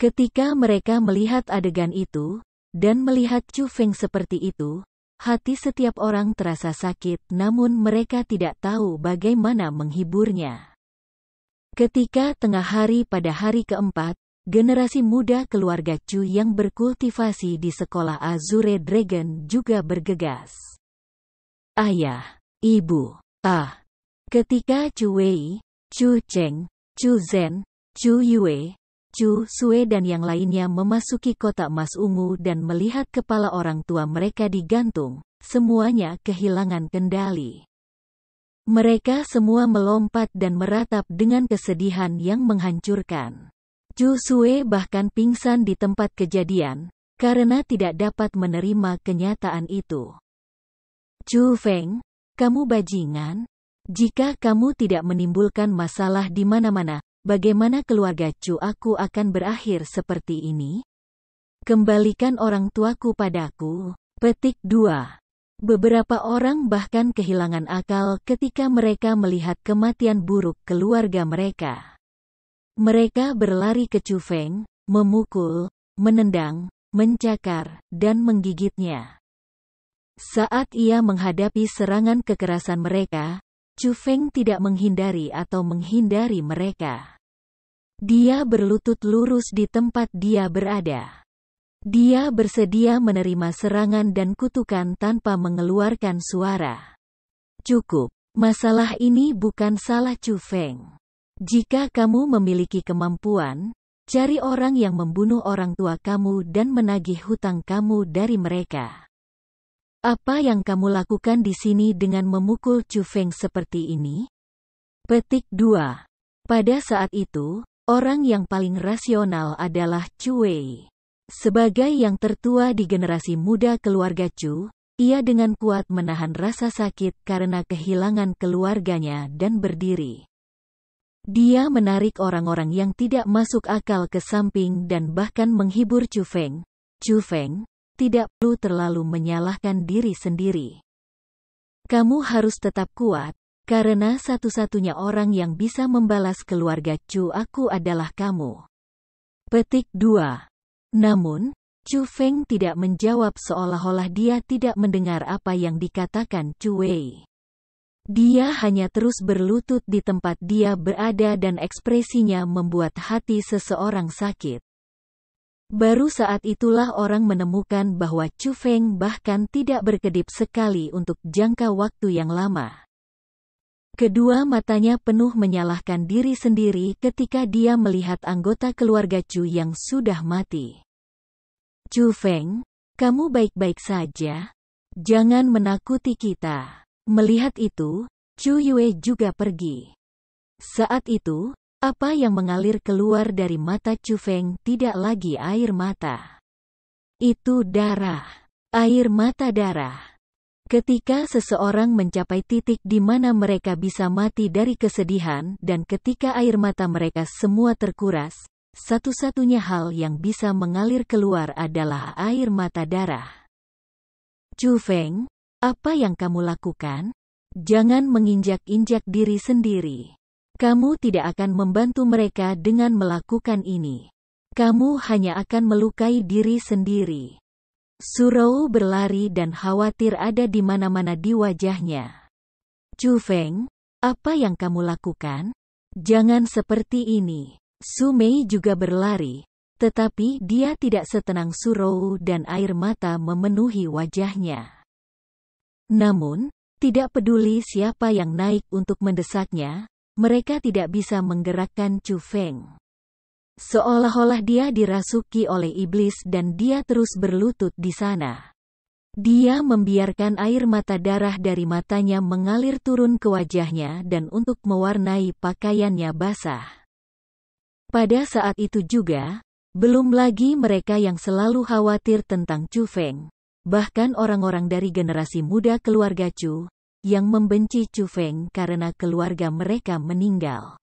Ketika mereka melihat adegan itu, dan melihat Chu Feng seperti itu, hati setiap orang terasa sakit namun mereka tidak tahu bagaimana menghiburnya. Ketika tengah hari pada hari keempat, generasi muda keluarga Chu yang berkultivasi di sekolah Azure Dragon juga bergegas. Ayah, Ibu, Ah. Ketika Chu Wei, Chu Cheng, Chu Zhen, Chu Yue, Chu Sue dan yang lainnya memasuki kotak emas ungu dan melihat kepala orang tua mereka digantung, semuanya kehilangan kendali. Mereka semua melompat dan meratap dengan kesedihan yang menghancurkan. Chu Sue bahkan pingsan di tempat kejadian, karena tidak dapat menerima kenyataan itu. Chu Feng, kamu bajingan? Jika kamu tidak menimbulkan masalah di mana-mana, Bagaimana keluarga Cu aku akan berakhir seperti ini? Kembalikan orang tuaku padaku. Petik 2. Beberapa orang bahkan kehilangan akal ketika mereka melihat kematian buruk keluarga mereka. Mereka berlari ke Cufeng, memukul, menendang, mencakar, dan menggigitnya. Saat ia menghadapi serangan kekerasan mereka, Chu Feng tidak menghindari atau menghindari mereka. Dia berlutut lurus di tempat dia berada. Dia bersedia menerima serangan dan kutukan tanpa mengeluarkan suara. Cukup. Masalah ini bukan salah Chu Feng. Jika kamu memiliki kemampuan, cari orang yang membunuh orang tua kamu dan menagih hutang kamu dari mereka. Apa yang kamu lakukan di sini dengan memukul Chu Feng seperti ini? Petik 2. Pada saat itu, orang yang paling rasional adalah Chu Wei. Sebagai yang tertua di generasi muda keluarga Chu, ia dengan kuat menahan rasa sakit karena kehilangan keluarganya dan berdiri. Dia menarik orang-orang yang tidak masuk akal ke samping dan bahkan menghibur Chu Feng. Chu Feng, tidak perlu terlalu menyalahkan diri sendiri. Kamu harus tetap kuat, karena satu-satunya orang yang bisa membalas keluarga Chu aku adalah kamu. Petik 2. Namun, Chu Feng tidak menjawab seolah-olah dia tidak mendengar apa yang dikatakan Chu Wei. Dia hanya terus berlutut di tempat dia berada dan ekspresinya membuat hati seseorang sakit. Baru saat itulah orang menemukan bahwa Chu Feng bahkan tidak berkedip sekali untuk jangka waktu yang lama. Kedua matanya penuh menyalahkan diri sendiri ketika dia melihat anggota keluarga Chu yang sudah mati. Chu Feng, kamu baik-baik saja? Jangan menakuti kita. Melihat itu, Chu Yue juga pergi. Saat itu, apa yang mengalir keluar dari mata Chu Feng tidak lagi air mata. Itu darah. Air mata darah. Ketika seseorang mencapai titik di mana mereka bisa mati dari kesedihan dan ketika air mata mereka semua terkuras, satu-satunya hal yang bisa mengalir keluar adalah air mata darah. Chu Feng, apa yang kamu lakukan? Jangan menginjak-injak diri sendiri. Kamu tidak akan membantu mereka dengan melakukan ini. Kamu hanya akan melukai diri sendiri. Surou berlari dan khawatir ada di mana-mana di wajahnya. Chu Feng, apa yang kamu lakukan? Jangan seperti ini. Su Mei juga berlari, tetapi dia tidak setenang Surou dan air mata memenuhi wajahnya. Namun, tidak peduli siapa yang naik untuk mendesaknya, mereka tidak bisa menggerakkan Chu Feng. Seolah-olah dia dirasuki oleh iblis dan dia terus berlutut di sana. Dia membiarkan air mata darah dari matanya mengalir turun ke wajahnya dan untuk mewarnai pakaiannya basah. Pada saat itu juga, belum lagi mereka yang selalu khawatir tentang Chu Feng, bahkan orang-orang dari generasi muda keluarga Chu, yang membenci Chu Feng karena keluarga mereka meninggal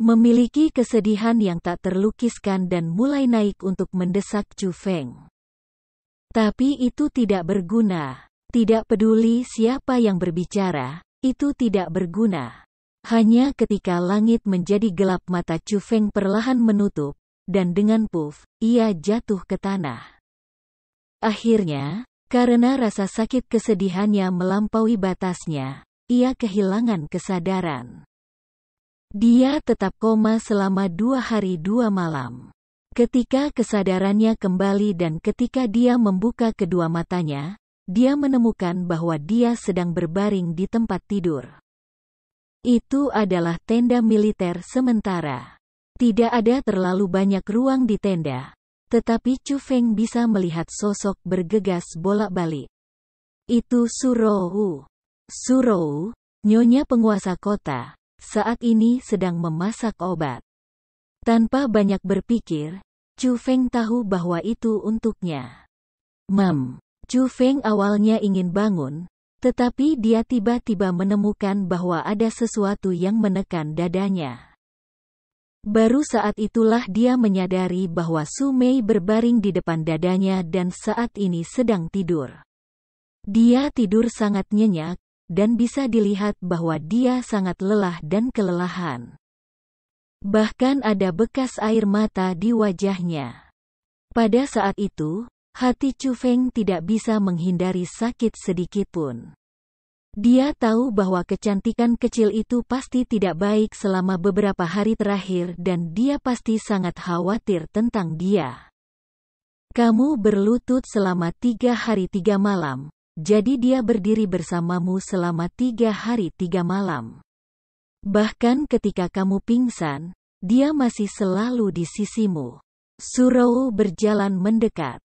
memiliki kesedihan yang tak terlukiskan dan mulai naik untuk mendesak Chu Feng. Tapi itu tidak berguna. Tidak peduli siapa yang berbicara, itu tidak berguna. Hanya ketika langit menjadi gelap mata Chu Feng perlahan menutup, dan dengan puff, ia jatuh ke tanah. Akhirnya, karena rasa sakit kesedihannya melampaui batasnya, ia kehilangan kesadaran. Dia tetap koma selama dua hari dua malam. Ketika kesadarannya kembali dan ketika dia membuka kedua matanya, dia menemukan bahwa dia sedang berbaring di tempat tidur. Itu adalah tenda militer sementara. Tidak ada terlalu banyak ruang di tenda, tetapi Chu Feng bisa melihat sosok bergegas bolak-balik. Itu Surou. Surou, nyonya penguasa kota, saat ini sedang memasak obat. Tanpa banyak berpikir, Chu Feng tahu bahwa itu untuknya. Mam, Chu Feng awalnya ingin bangun, tetapi dia tiba-tiba menemukan bahwa ada sesuatu yang menekan dadanya. Baru saat itulah dia menyadari bahwa Su Mei berbaring di depan dadanya dan saat ini sedang tidur. Dia tidur sangat nyenyak, dan bisa dilihat bahwa dia sangat lelah dan kelelahan. Bahkan ada bekas air mata di wajahnya. Pada saat itu, hati Chu Feng tidak bisa menghindari sakit sedikitpun. Dia tahu bahwa kecantikan kecil itu pasti tidak baik selama beberapa hari terakhir dan dia pasti sangat khawatir tentang dia. Kamu berlutut selama tiga hari tiga malam, jadi dia berdiri bersamamu selama tiga hari tiga malam. Bahkan ketika kamu pingsan, dia masih selalu di sisimu. Surau berjalan mendekat.